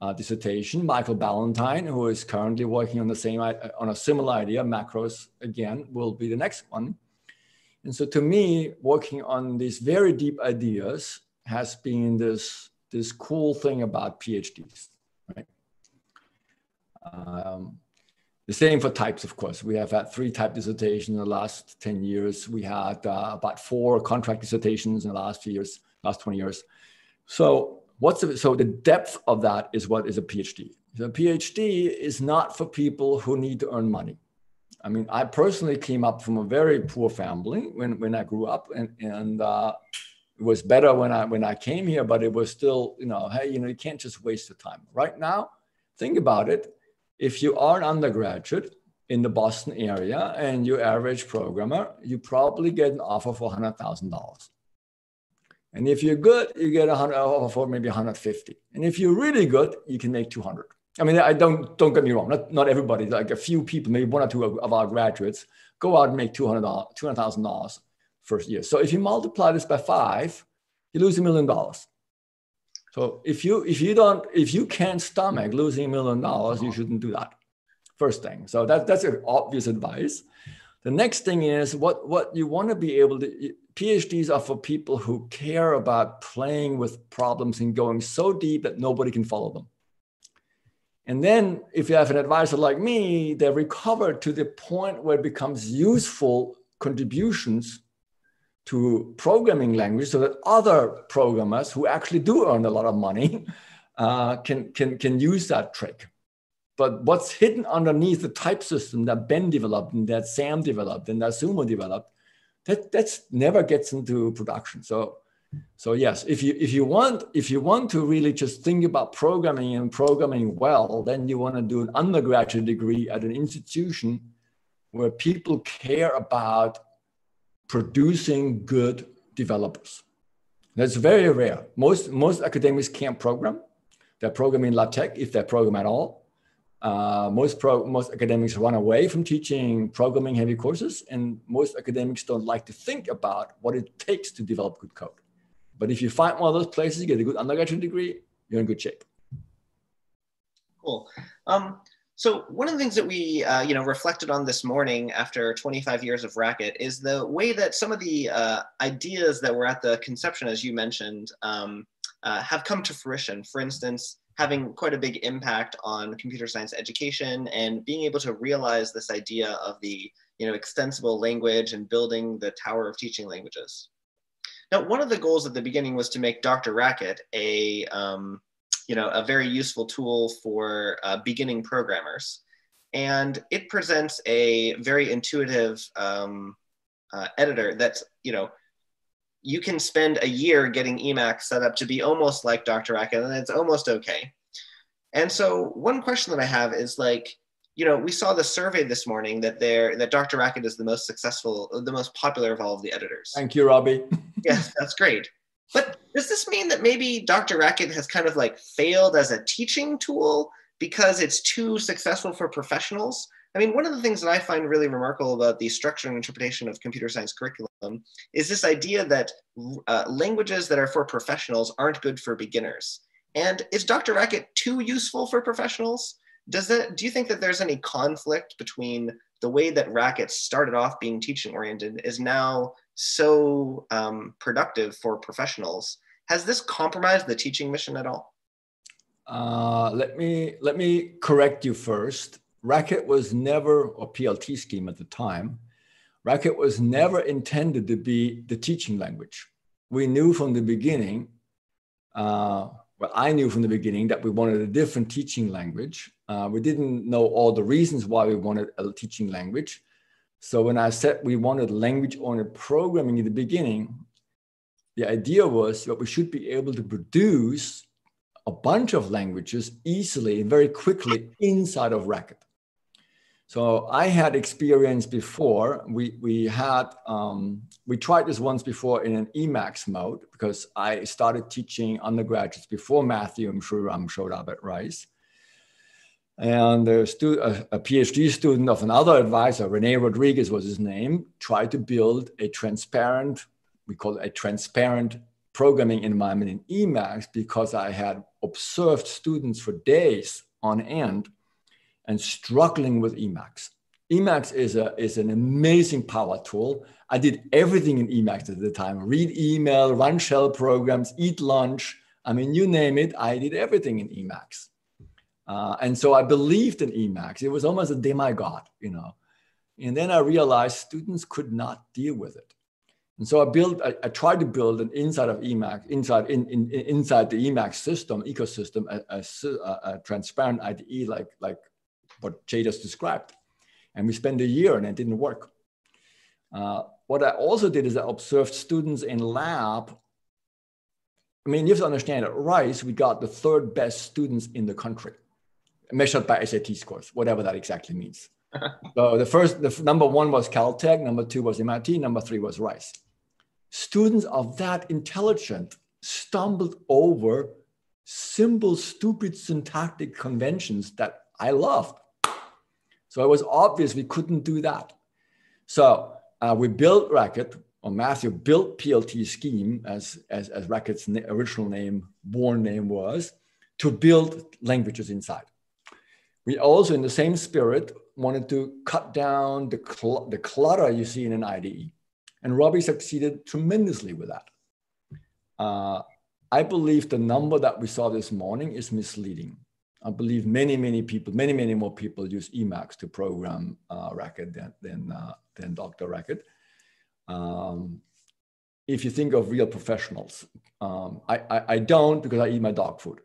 uh, dissertation. Michael Ballantyne, who is currently working on the same on a similar idea, macros again, will be the next one. And so to me, working on these very deep ideas has been this this cool thing about PhDs, right? Um, the same for types, of course. We have had three type dissertations in the last 10 years. We had uh, about four contract dissertations in the last few years, last 20 years. So what's the, so the depth of that is what is a PhD. A PhD is not for people who need to earn money. I mean, I personally came up from a very poor family when, when I grew up and, and uh, it was better when I when I came here, but it was still, you know, hey, you know, you can't just waste the time. Right now, think about it. If you are an undergraduate in the Boston area and you're average programmer, you probably get an offer for hundred thousand dollars. And if you're good, you get a hundred offer for maybe 150. And if you're really good, you can make 200. I mean, I don't don't get me wrong. Not not everybody. Like a few people, maybe one or two of, of our graduates, go out and make 200 thousand dollars first year. So if you multiply this by five, you lose a million dollars. So if you if you don't if you can't stomach mm-hmm. losing a million dollars, you uh-huh. shouldn't do that. First thing. So that that's an obvious advice. The next thing is what what you want to be able to PhDs are for people who care about playing with problems and going so deep that nobody can follow them. And then if you have an advisor like me, they recover to the point where it becomes useful contributions to programming language so that other programmers who actually do earn a lot of money uh, can, can, can use that trick. But what's hidden underneath the type system that Ben developed and that Sam developed and that Asumu developed, that that's never gets into production. So So yes, if you if you want if you want to really just think about programming and programming well, then you want to do an undergraduate degree at an institution where people care about producing good developers. That's very rare. Most most academics can't program. They're programming LaTeX if they program at all. Uh, most pro, most academics run away from teaching programming heavy courses, and most academics don't like to think about what it takes to develop good code. But if you find one of those places, you get a good undergraduate degree, you're in good shape. Cool. Um, so one of the things that we, uh, you know, reflected on this morning after 25 years of Racket is the way that some of the uh, ideas that were at the conception, as you mentioned, um, uh, have come to fruition. For instance, having quite a big impact on computer science education and being able to realize this idea of the, you know, extensible language and building the tower of teaching languages. Now, one of the goals at the beginning was to make DrRacket a, um, you know, a very useful tool for uh, beginning programmers. And it presents a very intuitive um, uh, editor that's, you know, you can spend a year getting Emacs set up to be almost like DrRacket, and it's almost okay. And so one question that I have is like, you know, we saw the survey this morning that there that DrRacket is the most successful, the most popular of all of the editors. Thank you, Robby. yes, that's great. But does this mean that maybe DrRacket has kind of like failed as a teaching tool because it's too successful for professionals? I mean, one of the things that I find really remarkable about the structure and interpretation of computer science curriculum is this idea that uh, languages that are for professionals aren't good for beginners. And is DrRacket too useful for professionals? Does that, do you think that there's any conflict between the way that Racket started off being teaching oriented is now so um, productive for professionals. Has this compromised the teaching mission at all? Uh, let me let me correct you first. Racket was never, a PLT scheme at the time, Racket was never intended to be the teaching language. We knew from the beginning, uh, well, I knew from the beginning that we wanted a different teaching language. Uh, we didn't know all the reasons why we wanted a teaching language. So when I said we wanted language-oriented programming in the beginning, the idea was that we should be able to produce a bunch of languages easily and very quickly inside of Racket. So I had experience before. We we had um, we tried this once before in an Emacs mode because I started teaching undergraduates before Matthew and Shriram showed up at Rice. And a, stu- a, a, PhD student of another advisor, Rene Rodriguez was his name, tried to build a transparent, we call it a transparent programming environment in Emacs because I had observed students for days on end and struggling with Emacs. Emacs is, a, is an amazing power tool. I did everything in Emacs at the time read email, run shell programs, eat lunch. I mean, you name it, I did everything in Emacs. Uh, and so I believed in Emacs. It was almost a demigod, you know. And then I realized students could not deal with it. And so I built, I, I tried to build an inside of Emacs, inside in, in, inside the Emacs system, ecosystem, a, a, a, transparent IDE like, like what Jay just described. And we spent a year and it didn't work. Uh, what I also did is I observed students in lab. I mean, you have to understand at Rice, we got the third best students in the country measured by SAT scores, whatever that exactly means. so the first, the number one was Caltech, number two was MIT, number three was Rice. Students of that intelligent stumbled over simple, stupid syntactic conventions that I loved. So it was obvious we couldn't do that. So uh, we built Racket, or Matthew built PLT scheme as, as, as Racket's original name, born name was, to build languages inside. We also, in the same spirit, wanted to cut down the, cl- the clutter you see in an IDE. And Robby succeeded tremendously with that. Uh, I believe the number that we saw this morning is misleading. I believe many, many people, many, many more people use Emacs to program uh, Racket than, than, uh, than DrRacket. Um, if you think of real professionals, um, I, I, I, don't because I eat my dog food.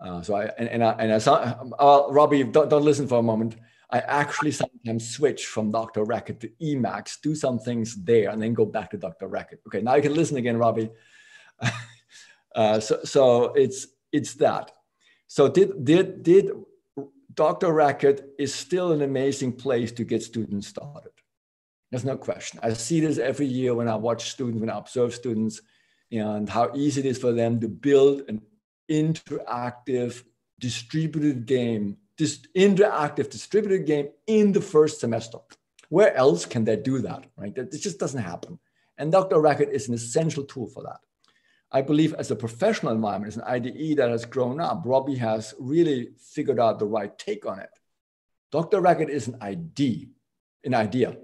Uh, so I and, and I and I saw uh, Robby, don't, don't listen for a moment. I actually sometimes switch from DrRacket to Emacs, do some things there, and then go back to DrRacket. Okay, now you can listen again, Robby. uh, so, so it's it's that. So did did did DrRacket is still an amazing place to get students started. There's no question. I see this every year when I watch students, when I observe students, and how easy it is for them to build an interactive, distributed game, this interactive, distributed game in the first semester. Where else can they do that, right? That it just doesn't happen. And DrRacket is an essential tool for that. I believe as a professional environment, as an IDE that has grown up, Robby has really figured out the right take on it. DrRacket is an ID, an idea.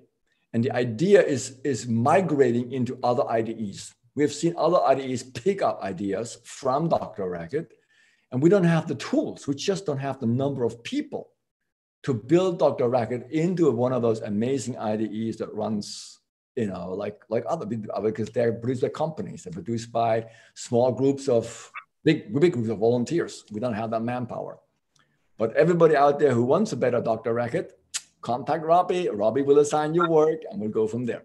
And the idea is, is migrating into other IDEs. We have seen other IDEs pick up ideas from DrRacket, and we don't have the tools. We just don't have the number of people to build DrRacket into one of those amazing IDEs that runs you know, like like other because they're produced by companies. They're produced by small groups of big big groups of volunteers. We don't have that manpower. But everybody out there who wants a better DrRacket, contact Robby. Robby will assign you work, and we'll go from there.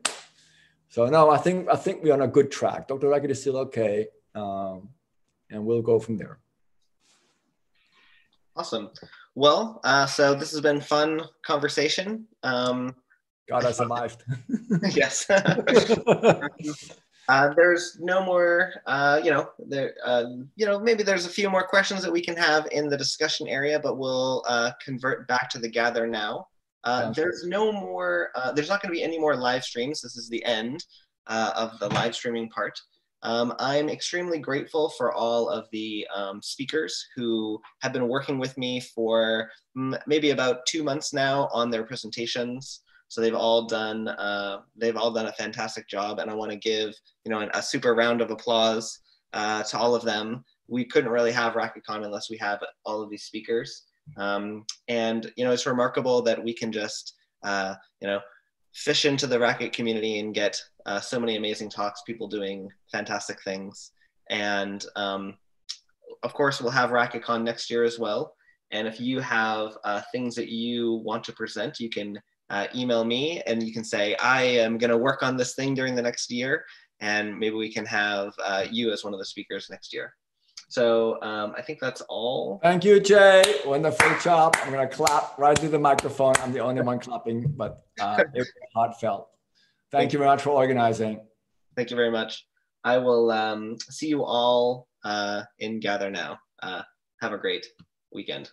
So no, I think I think we're on a good track. DrRacket is still okay, um, and we'll go from there. Awesome. Well, uh, so this has been fun conversation. Um, God, I survived. yes. uh, there's no more, uh, you know, there, uh, you know, maybe there's a few more questions that we can have in the discussion area, but we'll uh, convert back to the gather now. Uh, there's no more, uh, there's not going to be any more live streams. This is the end of the live streaming part. Um, I'm extremely grateful for all of the um, speakers who have been working with me for maybe about two months now on their presentations. So they've all done uh, they've all done a fantastic job, and I want to give you know a super round of applause uh, to all of them. We couldn't really have RacketCon unless we have all of these speakers, um, and you know it's remarkable that we can just uh, you know fish into the racket community and get uh, so many amazing talks, people doing fantastic things, and um, of course we'll have RacketCon next year as well. And if you have uh, things that you want to present, you can uh, email me and you can say, I am going to work on this thing during the next year. And maybe we can have uh, you as one of the speakers next year. So um, I think that's all. Thank you, Jay. Wonderful job. I'm going to clap right through the microphone. I'm the only one clapping, but uh, it was heartfelt. Thank, Thank you very much for organizing. Thank you very much. I will um, see you all uh, in Gather Now. Uh, have a great weekend.